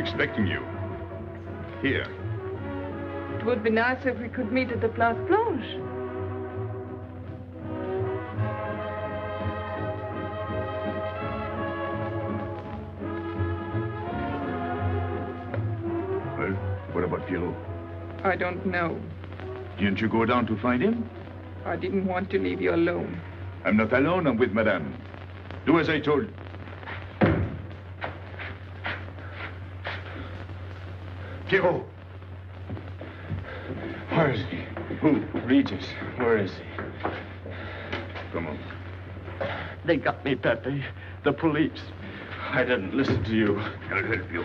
Expecting you. Here.
It would be nice if we could meet at the Place Blanche.
Well, what about Pierrot?
I don't know.
Didn't you go down to find him?
I didn't want to leave you alone.
I'm not alone, I'm with Madame. Do as I told.
Pierrot. Where is he? Who? Regis. Where is he?
Come on.
They got me, Pepe. The police. I didn't listen to you.
I'll help you.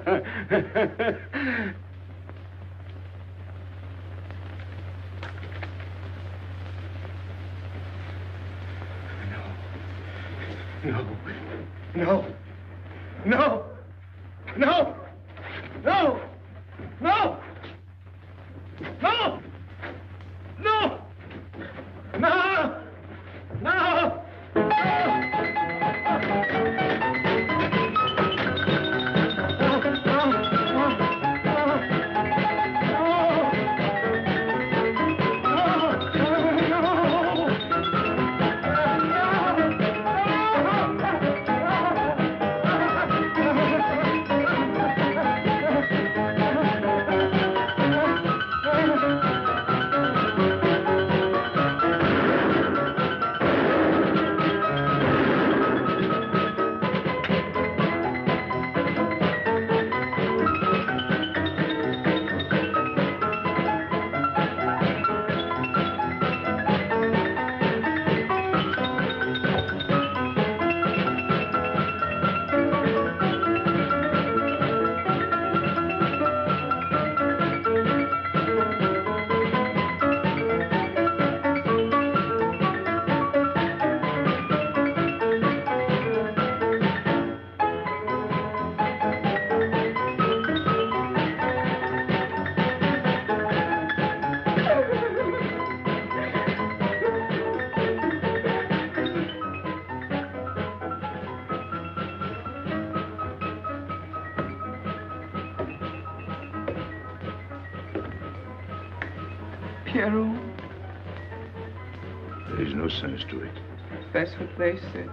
they said.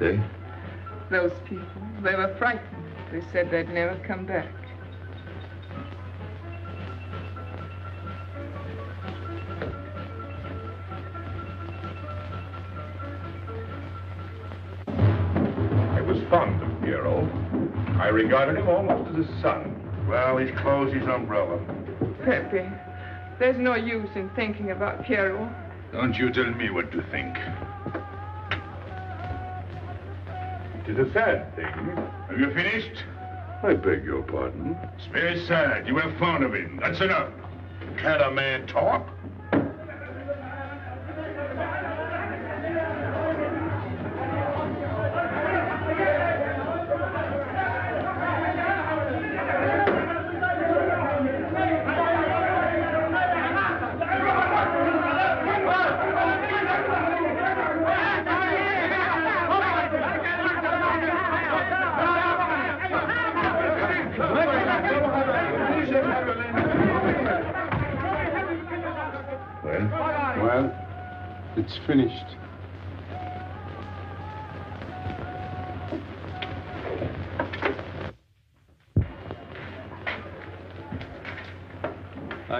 They?
Those people, they were frightened. They said they'd never come back.
I was fond of Pierrot. I regarded him almost as a son.
Well, he's closed his umbrella.
Pepe, there's no use in thinking about Pierrot.
Don't you tell me what to think.
Is a sad thing.
Have you finished?
I beg your pardon.
It's very sad. You were fond of him. That's enough.
Can't a man talk?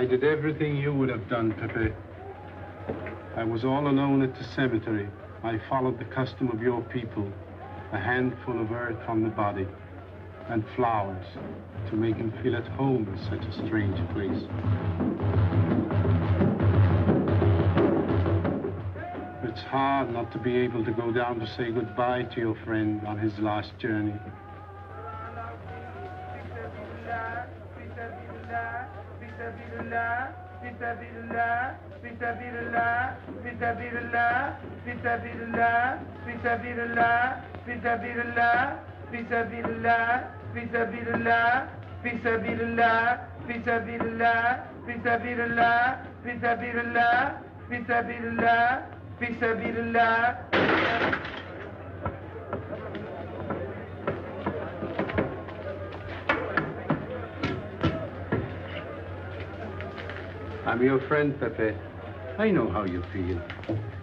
Did everything you would have done, Pepe. I was all alone at the cemetery. I followed the custom of your people. A handful of earth on the body and flowers to make him feel at home in such a strange place. It's hard not to be able to go down to say goodbye to your friend on his last journey.
سبيل الله في سبيل الله في سبيل الله في سبيل الله في سبيل الله في سبيل الله في سبيل الله في سبيل الله في سبيل الله في سبيل الله في سبيل الله في سبيل الله في سبيل الله في سبيل الله في سبيل الله
I'm your friend, Pepe. I know how you feel.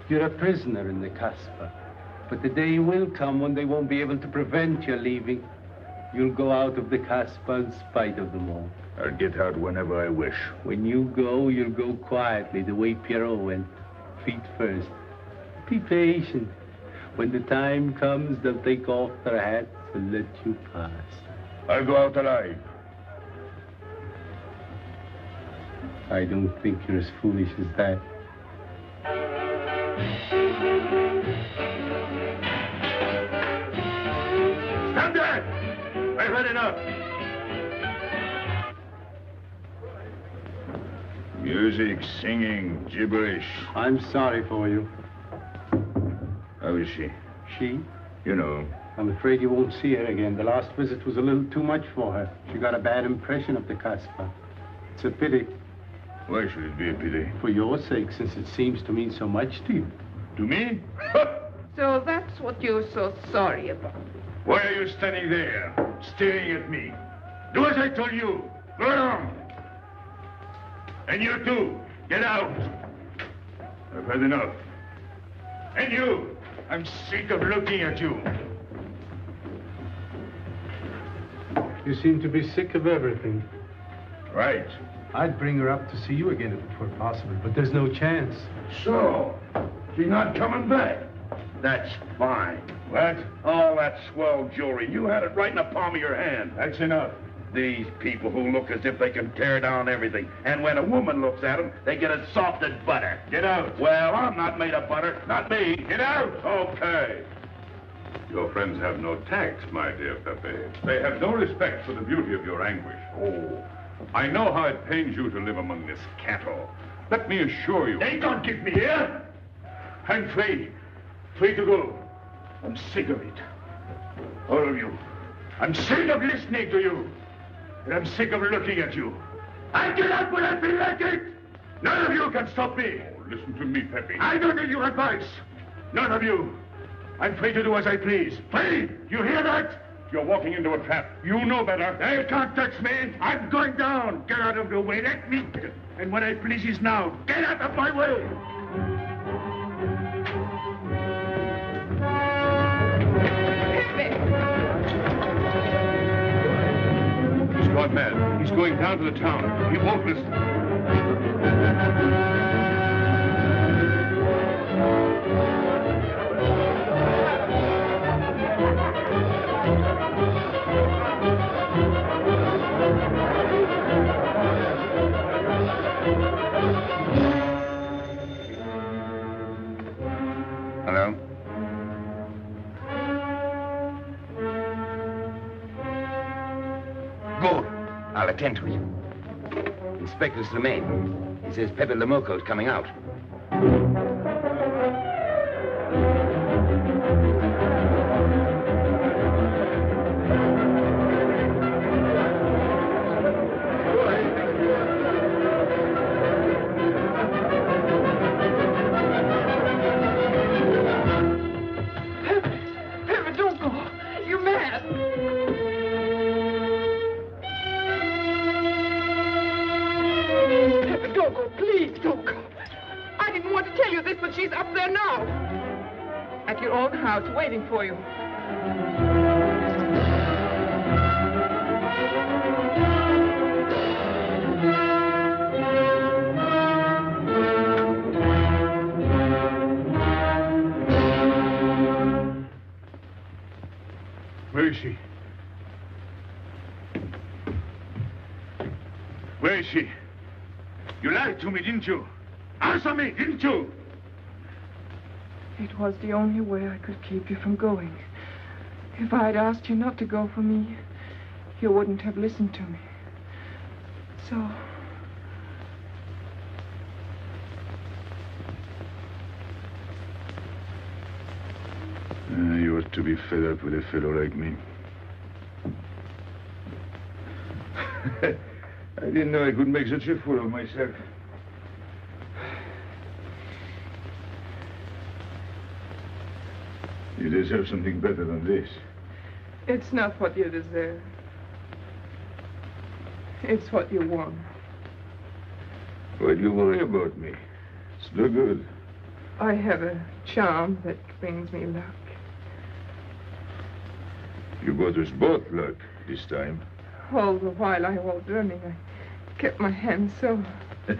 You're a prisoner in the Casbah. But the day will come when they won't be able to prevent your leaving. You'll go out of the Casbah in spite of them all.
I'll get out whenever I wish.
When you go, you'll go quietly, the way Pierrot went. Feet first. Be patient. When the time comes, they'll take off their hats and let you pass.
I'll go out alive.
I don't think you're as foolish as that.
Stand back! I've had enough.
Music, singing, gibberish.
I'm sorry for you.
How is she?
She?
You know.
I'm afraid you won't see her again. The last visit was a little too much for her. She got a bad impression of the Casbah. It's a pity.
Why should it be a pity?
For your sake, since it seems to mean so much to you.
To me?
So that's what you're so sorry about.
Why are you standing there, staring at me? Do as I told you. Go on. And you too. Get out. I've had enough. And you. I'm sick of looking at you.
You seem to be sick of everything.
Right.
I'd bring her up to see you again if it were possible, but there's no chance.
So, she's not coming back. That's fine.
What?
All that swell jewelry, you had it right in the palm of your hand.
That's enough.
These people who look as if they can tear down everything. And when a woman looks at them, they get as soft as butter.
Get out.
Well, I'm not made of butter. Not me.
Get out.
Okay.
Your friends have no tact, my dear Pepe. They have no respect for the beauty of your anguish. Oh, I know how it pains you to live among this cattle. Let me assure you.
They don't keep me here.
I'm free. Free to go. I'm sick of it. All of you. I'm sick of listening to you. And I'm sick of looking at you. I get out when I feel like it. None of you can stop me. Oh, listen to me, Pepe. I don't need your advice. None of you. I'm free to do as I please. Free! You hear that? You're walking into a trap. You know better. They can't touch me. I'm going down. Get out of the way. Let me. And when I please is now. Get out of my way. He's gone mad. He's going down to the town. He won't listen.
I'll attend to you. Inspector Slimane. He says Pepe Le Moko is coming out. Could keep you from going. If I had asked you not to go for me, you wouldn't have listened to me. So.
Uh, you ought to be fed up with a fellow like me. I didn't know I could make such a fool of myself. You deserve something better than this.
It's not what you deserve. It's what you want.
Why do you worry about me? It's no good.
I have a charm that brings me luck.
You brought us both luck this time.
All the while I was running, I kept my hands so.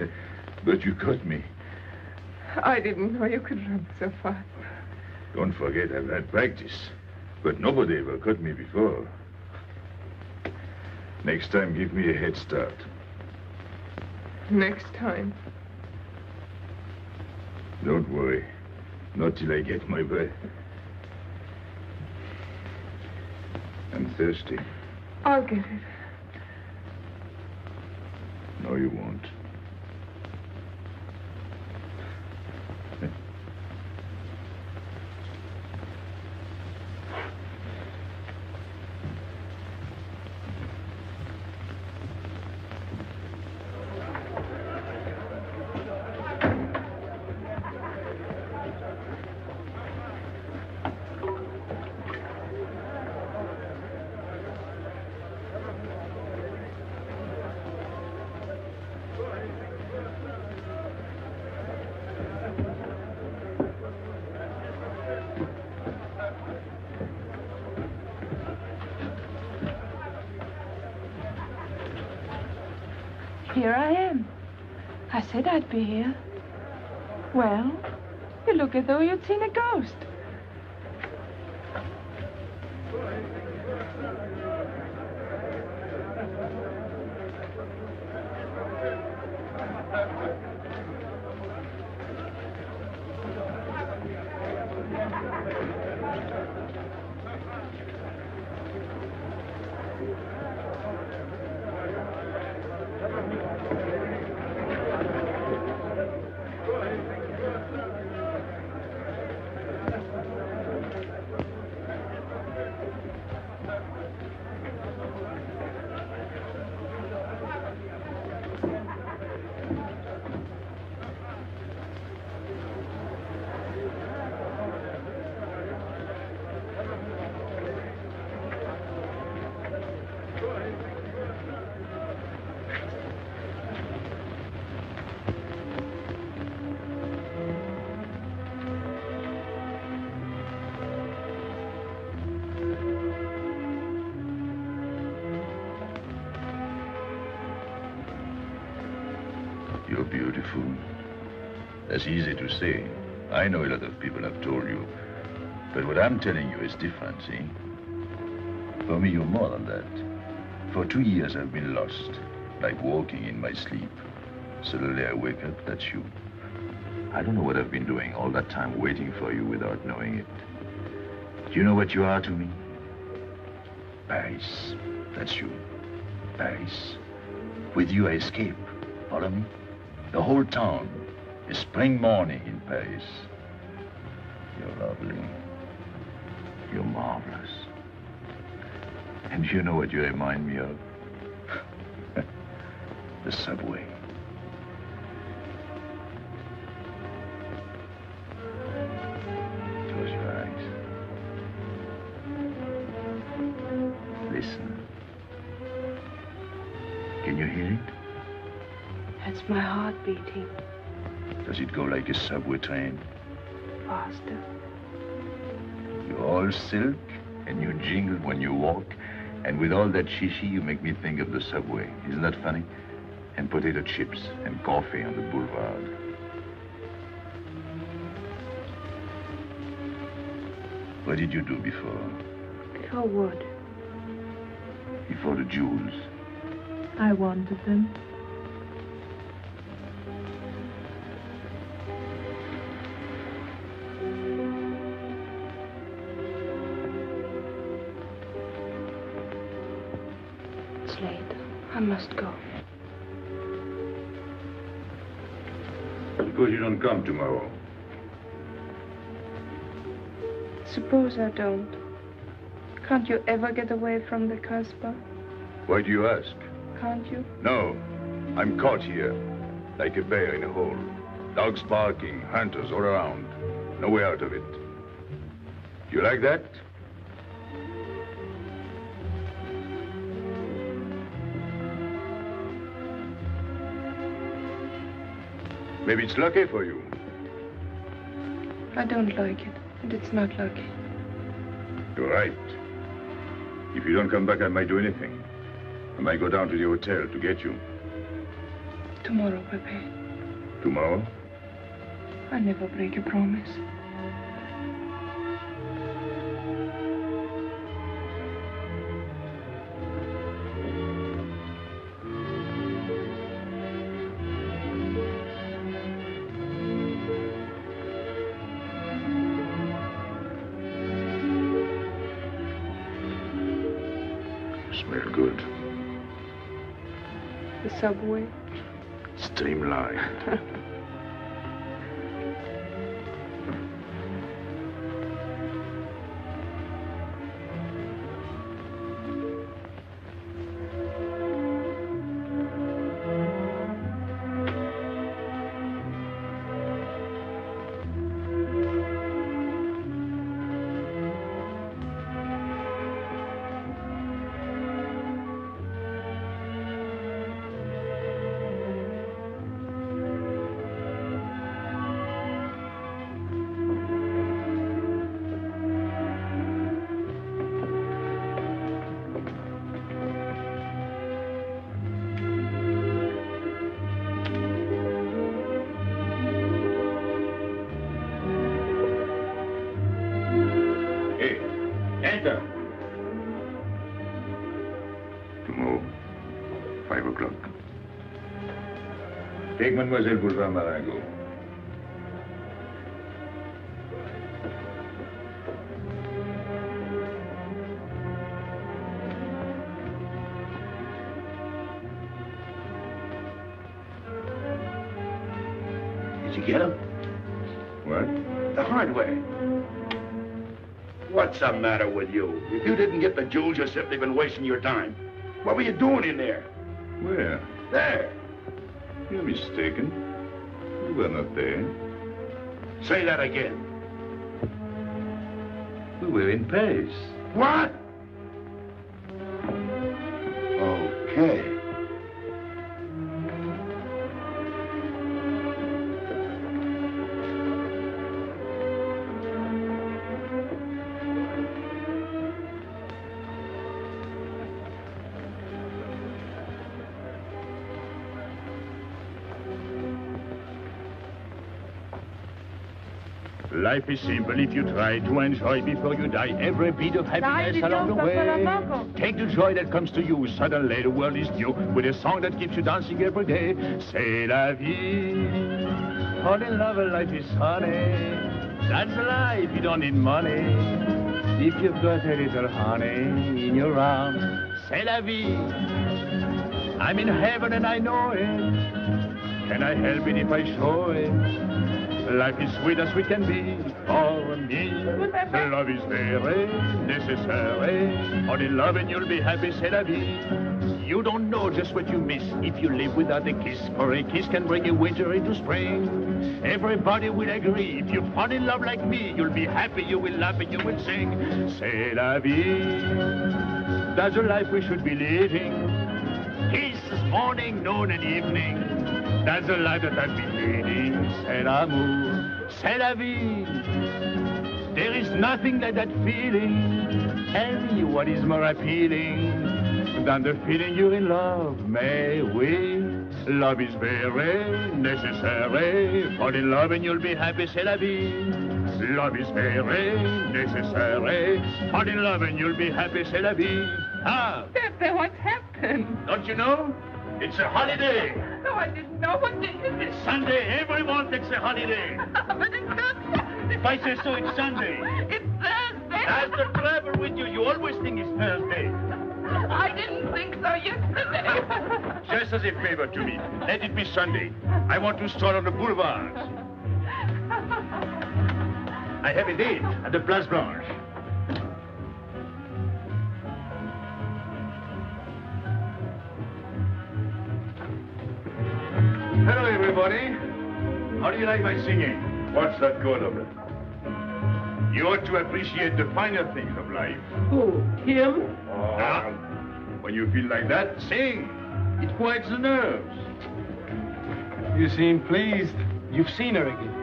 but you caught me.
I didn't know you could run so fast.
Don't forget, I've had practice. But nobody ever caught me before. Next time, give me a head start.
Next time.
Don't worry. Not till I get my breath. I'm thirsty.
I'll get it.
No, you won't.
Here I am. I said I'd be here. Well, you look as though you'd seen a ghost. That's easy to say. I know a lot of people have told you. But what I'm telling you is different, see? For me, you're more than that. For two years, I've been lost, like walking in my sleep. Suddenly, I wake up, that's you. I don't know what I've been doing all that time waiting for you without knowing it. Do you know what you are to me? Paris. That's you. Paris. With you, I escape. Follow me? The whole town is spring morning in Paris. You're lovely. You're marvelous. And you know what you remind me of? the subway.
Go like a subway train?
faster.
You're all silk, and you jingle when you walk, and with all that shishi, you make me think of the subway. Isn't that funny? And potato chips and coffee on the boulevard. What did you do before?
Before what?
Before the jewels?
I wanted them.
I must go.
Suppose you don't come tomorrow.
Suppose I don't. Can't you ever get away from the Casbah?
Why do you ask?
Can't you?
No. I'm caught here, like a bear in a hole. Dogs barking, hunters all around. No way out of it. You like that? Maybe it's lucky for you.
I don't like it, and it's not lucky.
You're right. If you don't come back, I might do anything. I might go down to the hotel to get you.
Tomorrow, Pepe.
Tomorrow?
I never break a promise. The
Mademoiselle Boulevard Marengo.
Did you get him?
What?
The hardware.
What's the matter with you? If you didn't get the jewels, you've simply been wasting your time. What were you doing in there?
Where?
There.
Mistaken. We were not there.
Say that again.
We were in Paris.
What?
Okay.
Life is simple if you try to enjoy before you die every bit of happiness along the way. Take the joy that comes to you. Suddenly the world is new with a song that keeps you dancing every day. C'est la vie. Fall in love and life is honey. That's life. You don't need money. If you've got a little honey in your arms, c'est la vie. I'm in heaven and I know it. Can I help it if I show it? Life is sweet as we can be for me. Love is very necessary. Only love and you'll be happy, c'est la vie. You don't know just what you miss if you live without a kiss. For a kiss can bring a winter into spring. Everybody will agree. If you fall in love like me, you'll be happy, you will laugh and you will sing. C'est la vie. That's the life we should be living. Kiss morning, noon, and evening. That's the life that I've been leading. C'est l'amour, c'est la vie. There is nothing like that feeling. Tell me what is more appealing than the feeling you're in love, may we? Love is very necessary. Fall in love and you'll be happy, c'est la vie. Love is very necessary. Fall in love and you'll be happy, c'est la vie. Ah,
Pepe, what's happened?
don't you know? It's a holiday.
No, I didn't know. What day is it?
It's Sunday. Everyone takes a holiday.
but it's not.
If I say so, it's Sunday.
It's Thursday.
That's the trouble with you. You always think it's Thursday.
I didn't think so yesterday.
Just as a favor to me, let it be Sunday. I want to stroll on the boulevards. I have a date at the Place Blanche. Hello, everybody. How do you like my singing? What's that good of it? You ought to appreciate the finer things of life.
Who? Him? Ah.
Now, when you feel like that, sing. It quiets the nerves.
You seem pleased. You've seen her again.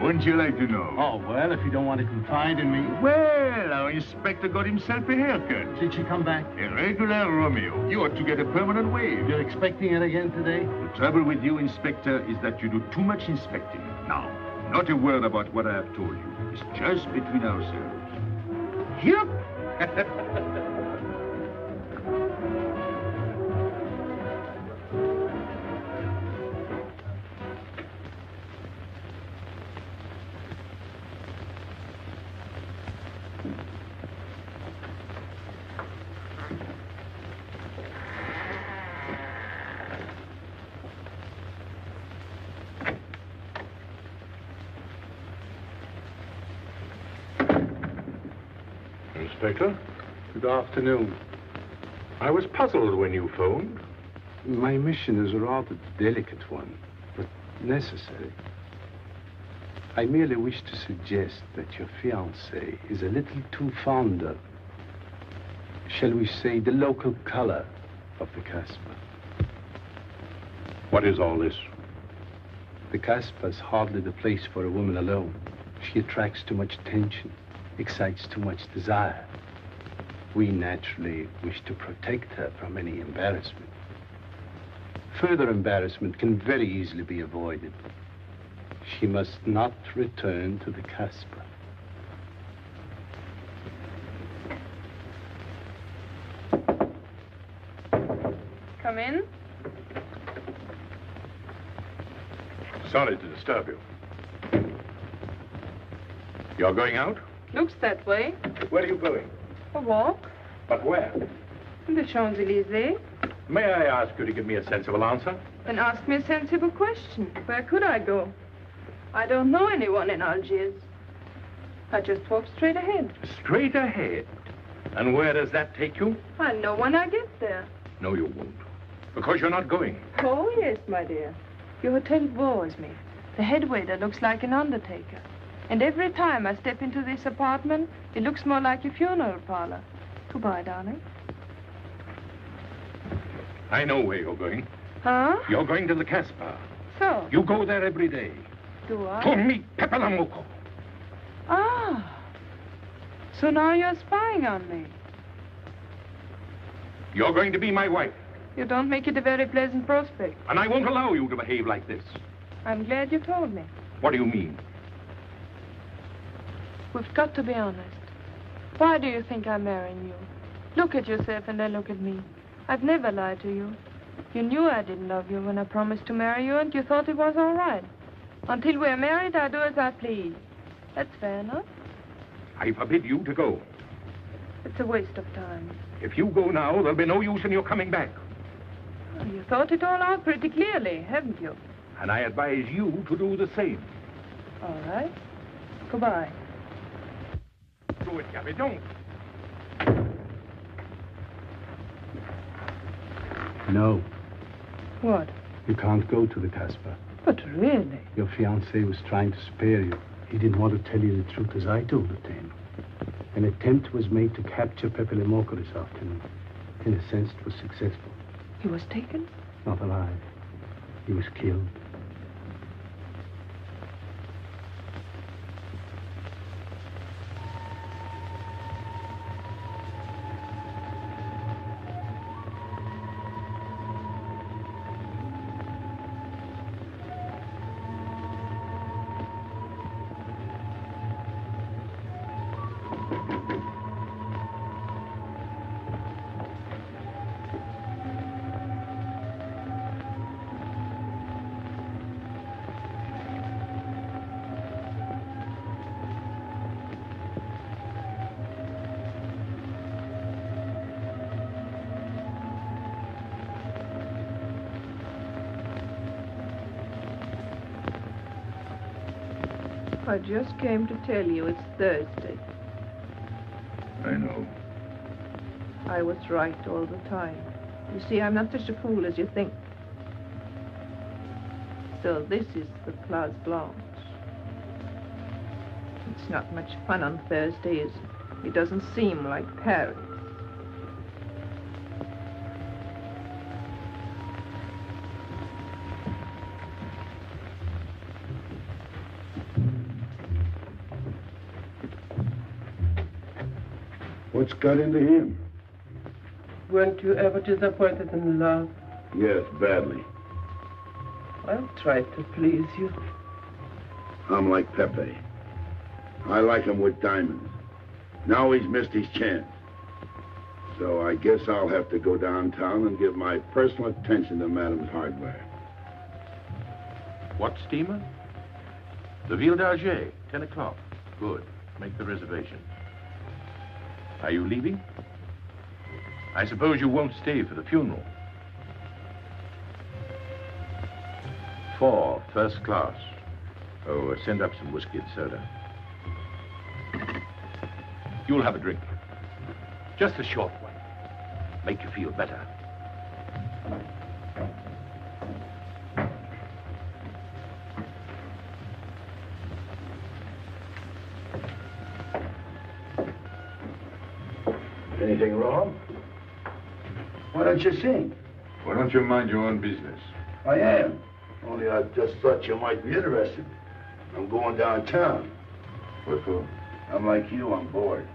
Wouldn't you like to know?
Oh, well, if you don't want to confide in me.
Well, our inspector got himself a haircut.
Did she come back?
A regular Romeo. You ought to get a permanent wave.
You're expecting her again today?
The trouble with you, Inspector, is that you do too much inspecting. Now, not a word about what I have told you. It's just between ourselves. Yep.
Inspector,
Good afternoon.
I was puzzled when you phoned.
My mission is a rather delicate one, but necessary. I merely wish to suggest that your fiancée is a little too fond of, shall we say, the local color of the Casbah.
What is all this?
The Casbah is hardly the place for a woman alone. She attracts too much attention, excites too much desire. We naturally wish to protect her from any embarrassment. Further embarrassment can very easily be avoided. She must not return to the Casbah.
Come in.
Sorry to disturb you. You're going out?
Looks that way.
Where are you going?
A walk.
But where?
In the Champs-Élysées.
May I ask you to give me a sensible answer?
Then ask me a sensible question. Where could I go? I don't know anyone in Algiers. I just walk straight ahead.
Straight ahead. And where does that take you?
I'll know when I get there.
No, you won't. Because you're not going.
Oh, yes, my dear. Your hotel bores me. The head waiter looks like an undertaker. And every time I step into this apartment, it looks more like a funeral parlor. Goodbye, darling.
I know where you're going.
Huh?
You're going to the Casbah.
So,
You go there every day.
do I?
To meet Pepe Le Moko.
Ah. So now you're spying on me.
You're going to be my wife.
You don't make it a very pleasant prospect.
And I won't allow you to behave like this.
I'm glad you told me.
What do you mean?
We've got to be honest. Why do you think I'm marrying you? Look at yourself and then look at me. I've never lied to you. You knew I didn't love you when I promised to marry you, and you thought it was all right. Until we're married, I do as I please. That's fair enough.
I forbid you to go.
It's a waste of time.
If you go now, there'll be no use in your coming back.
Oh, You thought it all out pretty clearly, haven't you?
And I advise you to do the same.
All right. Goodbye.
Do it, Gaby, don't.
No,
What?
you can't go to the Casbah.
But really?
Your fiancé was trying to spare you. He didn't want to tell you the truth as I told it to him. An attempt was made to capture Pepe Le Moko this afternoon. In a sense, it was successful.
He was taken?
Not alive. He was killed.
I just came to tell you it's Thursday.
I know.
I was right all the time. You see, I'm not such a fool as you think. So this is the Place Blanche. It's not much fun on Thursday, is it? It doesn't seem like Paris.
What's got into him?
Weren't you ever disappointed in love?
Yes, badly.
I'll try to please you.
I'm like Pepe. I like him with diamonds. Now he's missed his chance. So I guess I'll have to go downtown and give my personal attention to Madame's hardware.
What steamer? The Ville d'Alger, 10 o'clock. Good. Make the reservation. Are you leaving? I suppose you won't stay for the funeral. Four, first class. Oh, send up some whiskey and soda. You'll have a drink. Just a short one. Make you feel better.
Anything wrong? Why don't you sing?
Why don't you mind your own business?
I am. Only I just thought you might be interested. I'm going downtown.
What for?
I'm like you, I'm bored.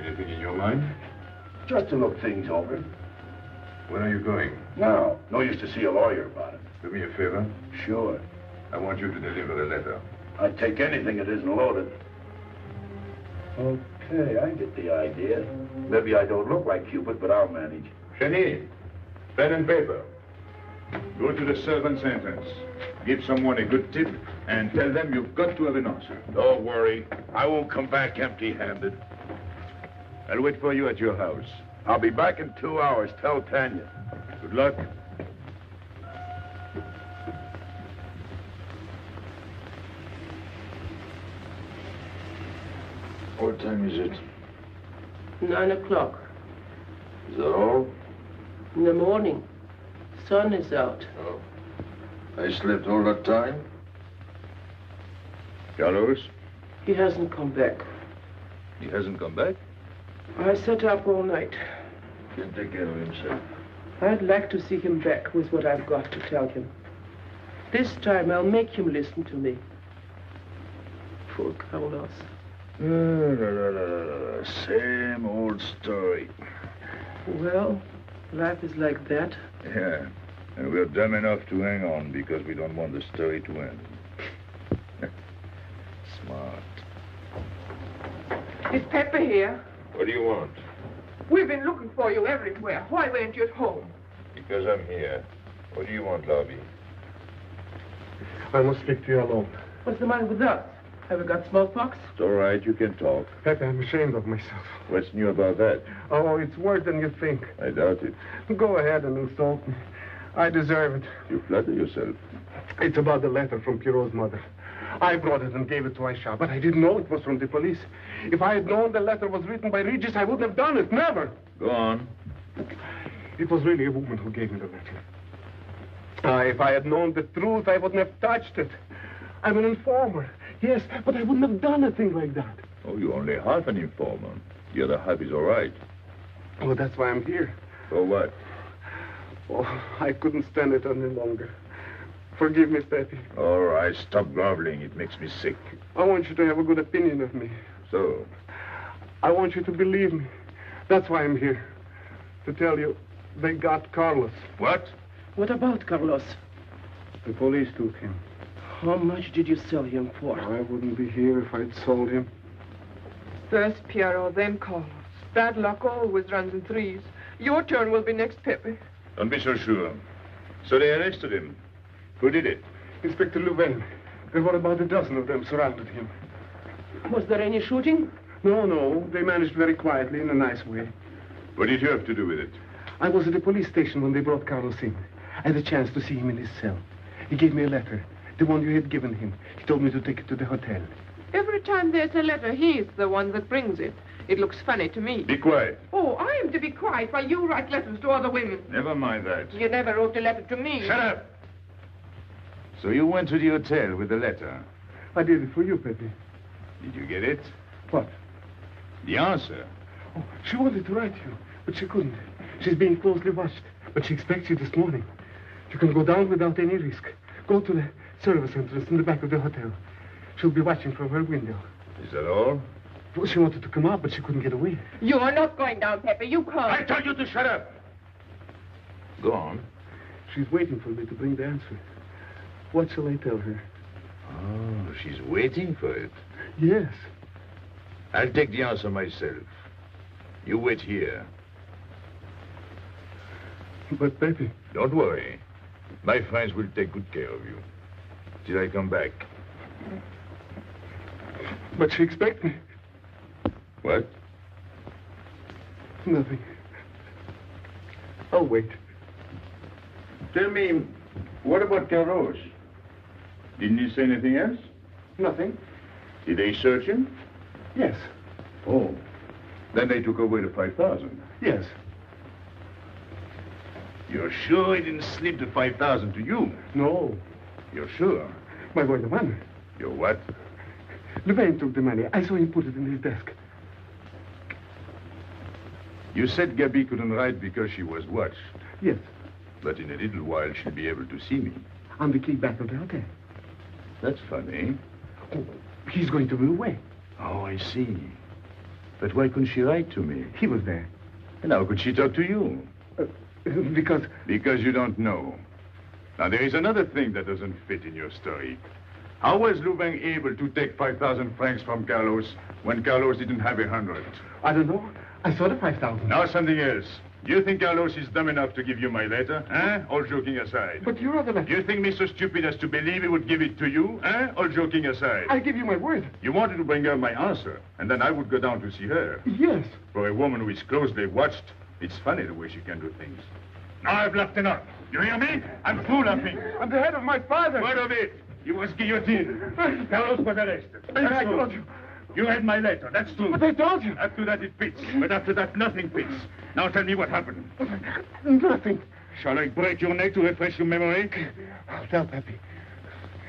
Anything in your mind?
Just to look things over.
When are you going?
Now. no use to see a lawyer about it.
Do me a favor.
Sure.
I want you to deliver a letter.
I'd take anything that isn't loaded. Okay, I get the idea. Maybe I don't look like Cupid, but I'll manage.
Cheney, pen and paper. Go to the servant's entrance. Give someone a good tip and tell them you've got to have an answer.
Don't worry. I won't come back empty-handed.
I'll wait for you at your house.
I'll be back in two hours. Tell Tanya.
Good luck.
What time is it?
Nine o'clock.
Is that all?
In the morning. Sun is out.
Oh. I slept all that time?
Carlos?
He hasn't come back.
He hasn't come back?
I sat up all night.
Can't take care of himself.
I'd like to see him back with what I've got to tell him. This time I'll make him listen to me. Poor Carlos.
Uh, la, la, la, la, la. Same old story.
Well, life is like that.
Yeah. And we're dumb enough to hang on because we don't want the story to end. Smart.
Is Pepe here?
What do you want?
We've been looking for you everywhere. Why weren't you at home?
Because I'm here. What do you want, Lobby?
I must speak to you alone.
What's the matter with us? Have we got smallpox?
It's all right. You can talk.
Pepe, I'm ashamed of myself.
What's new about that?
Oh, it's worse than you think.
I doubt it.
Go ahead and insult me. I deserve it.
You flatter yourself.
It's about the letter from Pierrot's mother. I brought it and gave it to Aisha, but I didn't know it was from the police. If I had known the letter was written by Regis, I wouldn't have done it. Never.
Go on.
It was really a woman who gave me the letter. Ah, if I had known the truth, I wouldn't have touched it. I'm an informer. Yes, but I wouldn't have done a thing like that.
Oh, you're only half an informer. The other half is all right.
Well, that's why I'm here.
For what?
Oh, I couldn't stand it any longer. Forgive me, Pepe.
All right, stop groveling. It makes me sick.
I want you to have a good opinion of me.
So?
I want you to believe me. That's why I'm here. To tell you, they got Carlos.
What?
What about Carlos?
The police took him.
How much did you sell him for?
I wouldn't be here if I'd sold him.
First Pierrot, then Carlos. Bad luck always runs in threes. Your turn will be next, Pepe.
Don't be so sure. So they arrested him. Who did it?
Inspector Louvain. There were about a dozen of them surrounded him.
Was there any shooting?
No, no. They managed very quietly in a nice way.
What did you have to do with it?
I was at the police station when they brought Carlos in. I had a chance to see him in his cell. He gave me a letter, the one you had given him. He told me to take it to the hotel.
Every time there's a letter, he's the one that brings it. It looks funny to me.
Be quiet.
Oh, I am to be quiet while you write letters to other women.
Never mind that.
You never wrote a letter to me.
Shut up! So you went to the hotel with the letter.
I did it for you, Pepe.
Did you get it?
What?
The answer.
Oh, she wanted to write you, but she couldn't. She's being closely watched, but she expects you this morning. You can go down without any risk. Go to the service entrance in the back of the hotel. She'll be watching from her window.
Is that all?
Well, she wanted to come out, but she couldn't get away.
You are not going down, Pepe. You can't.
I told you to shut up. Go on.
She's waiting for me to bring the answer. What shall I tell her?
Oh, she's waiting for it.
Yes.
I'll take the answer myself. You wait here.
But, Pepe...
Don't worry. My friends will take good care of you. Till I come back.
But she expects me.
What?
Nothing. I'll wait.
Tell me, what about Carlos? Didn't he say anything else?
Nothing.
Did they search him?
Yes.
Oh. Then they took away the 5,000.
Yes.
You're sure he didn't slip the 5,000 to you?
No.
You're sure?
My boy, the money.
You're what?
Louvain took the money. I saw him put it in his desk.
You said Gaby couldn't write because she was watched.
Yes.
But in a little while, she'll be able to see me.
On the key back of the hotel.
That's funny.
Oh, he's going to be away.
Oh, I see. But why couldn't she write to me?
He was there.
And how could she talk to you?
Because...
Because you don't know. Now, there is another thing that doesn't fit in your story. How was Louvain able to take 5,000 francs from Carlos when Carlos didn't have a hundred?
I don't know. I saw the 5,000.
Now something else. You think Carlos is dumb enough to give you my letter, eh? All joking aside.
But you wrote the letter.
You think me so stupid as to believe he would give it to you, eh? All joking aside.
I give you my word.
You wanted to bring her my answer, and then I would go down to see her.
Yes.
For a woman who is closely watched, it's funny the way she can do things. Now I've left enough. You hear me? I'm through laughing.
I'm the head of my father.
What of it? He was guillotined. Carlos was arrested.
And I told you.
You read my letter, that's true.
But I told you.
After that, it fits. But after that, nothing fits. Now tell me what happened.
Nothing.
Shall I break your neck to refresh your memory?
I'll tell Pepe.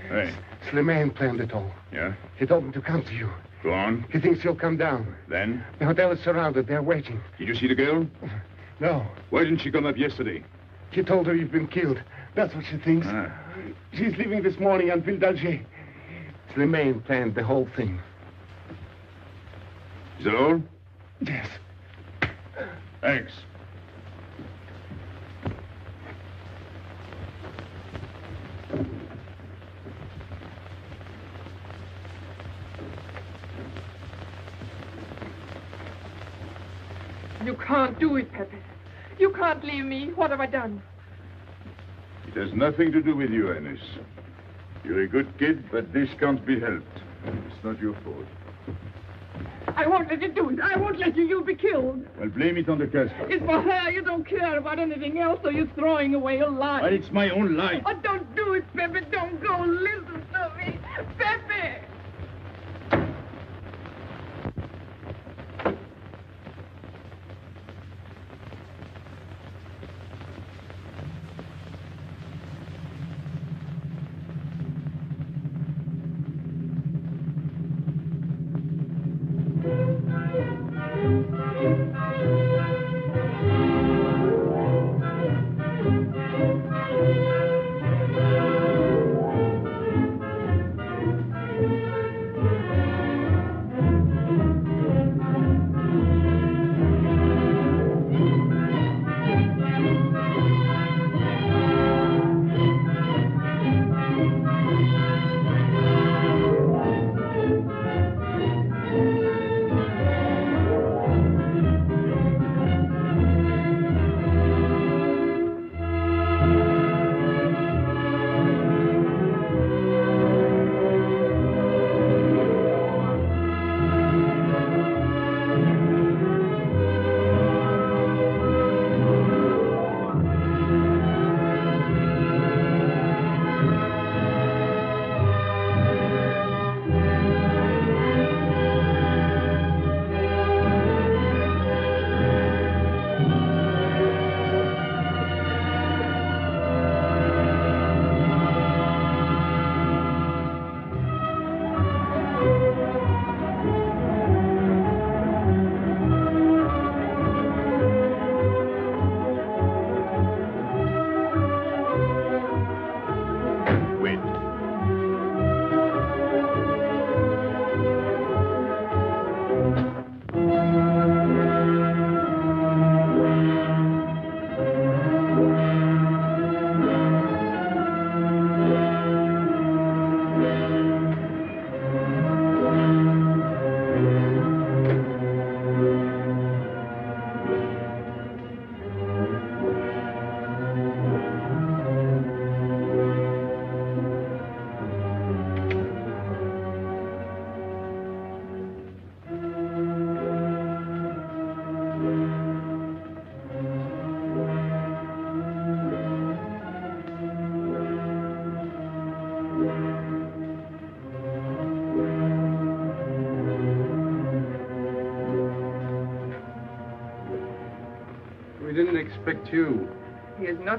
Hey.
Slimane planned it all.
Yeah?
He told me to come to you.
Go on.
He thinks you'll come down.
Then?
The hotel is surrounded. They're waiting.
Did you see the girl?
No.
Why didn't she come up yesterday?
He told her you've been killed. That's what she thinks.
Ah.
She's leaving this morning on Ville d'Alger. Slimane planned the whole thing.
Is that all?
Yes.
Thanks.
You can't do it, Pepe. You can't leave me. What have I done?
It has nothing to do with you, Ines. You're a good kid, but this can't be helped. It's not your fault.
I won't let you do it. I won't let you. You'll be killed.
Well, blame it on the Casbah.
It's for her. You don't care about anything else, so you're throwing away your life.
But it's my own life.
Oh, don't do it, Pepe. Don't go. Listen to me. Pepe!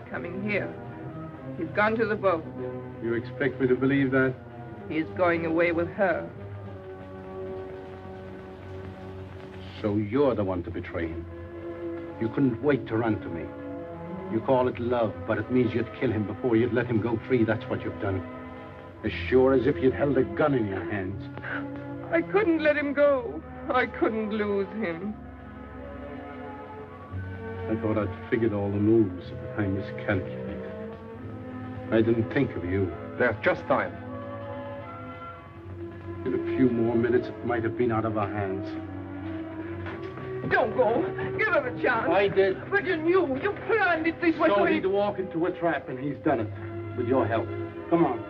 Not coming here. He's gone to the boat.
You expect me to believe that?
He is going away with her.
So you're the one to betray him. You couldn't wait to run to me. You call it love, but it means you'd kill him before you'd let him go free. That's what you've done. As sure as if you'd held a gun in your hands.
I couldn't let him go. I couldn't lose him.
I thought I'd figured all the moves, but I miscalculated. I didn't think of you.
There's just time.
In a few more minutes, it might have been out of our hands.
Don't go. Give him a chance.
I did.
But you knew. You planned it this way.
So
so
he'd walk into a trap, and he's done it. With your help. Come on.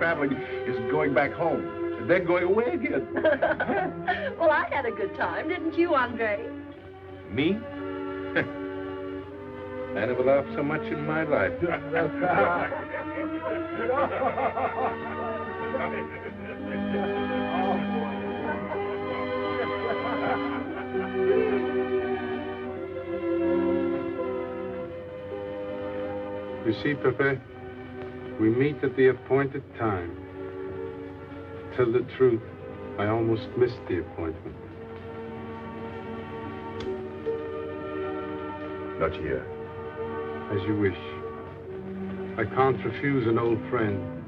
Pleasant thing about traveling is going back home and then going away again.
well, I had a good time, didn't you, Andre?
Me? I never laughed so much in my life.
You see, Pepe, we meet at the appointed time. Tell the truth, I almost missed the appointment.
Not here.
As you wish. I can't refuse an old friend.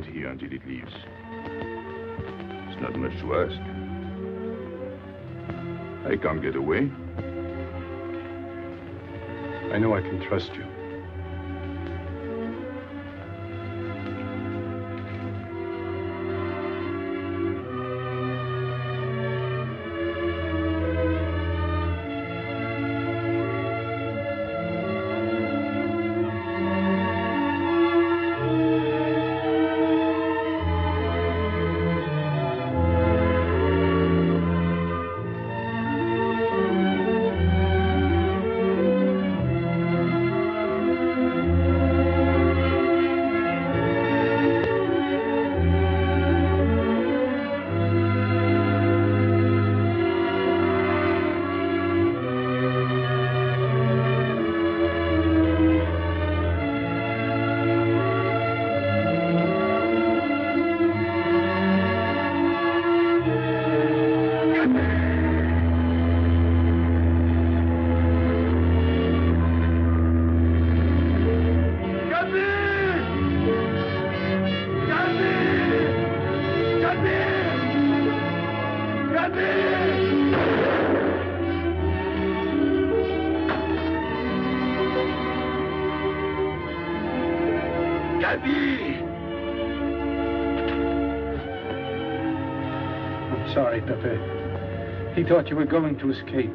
Wait here until it leaves. It's not much to ask. I can't get away.
I know I can trust you.
Thought you were going to escape.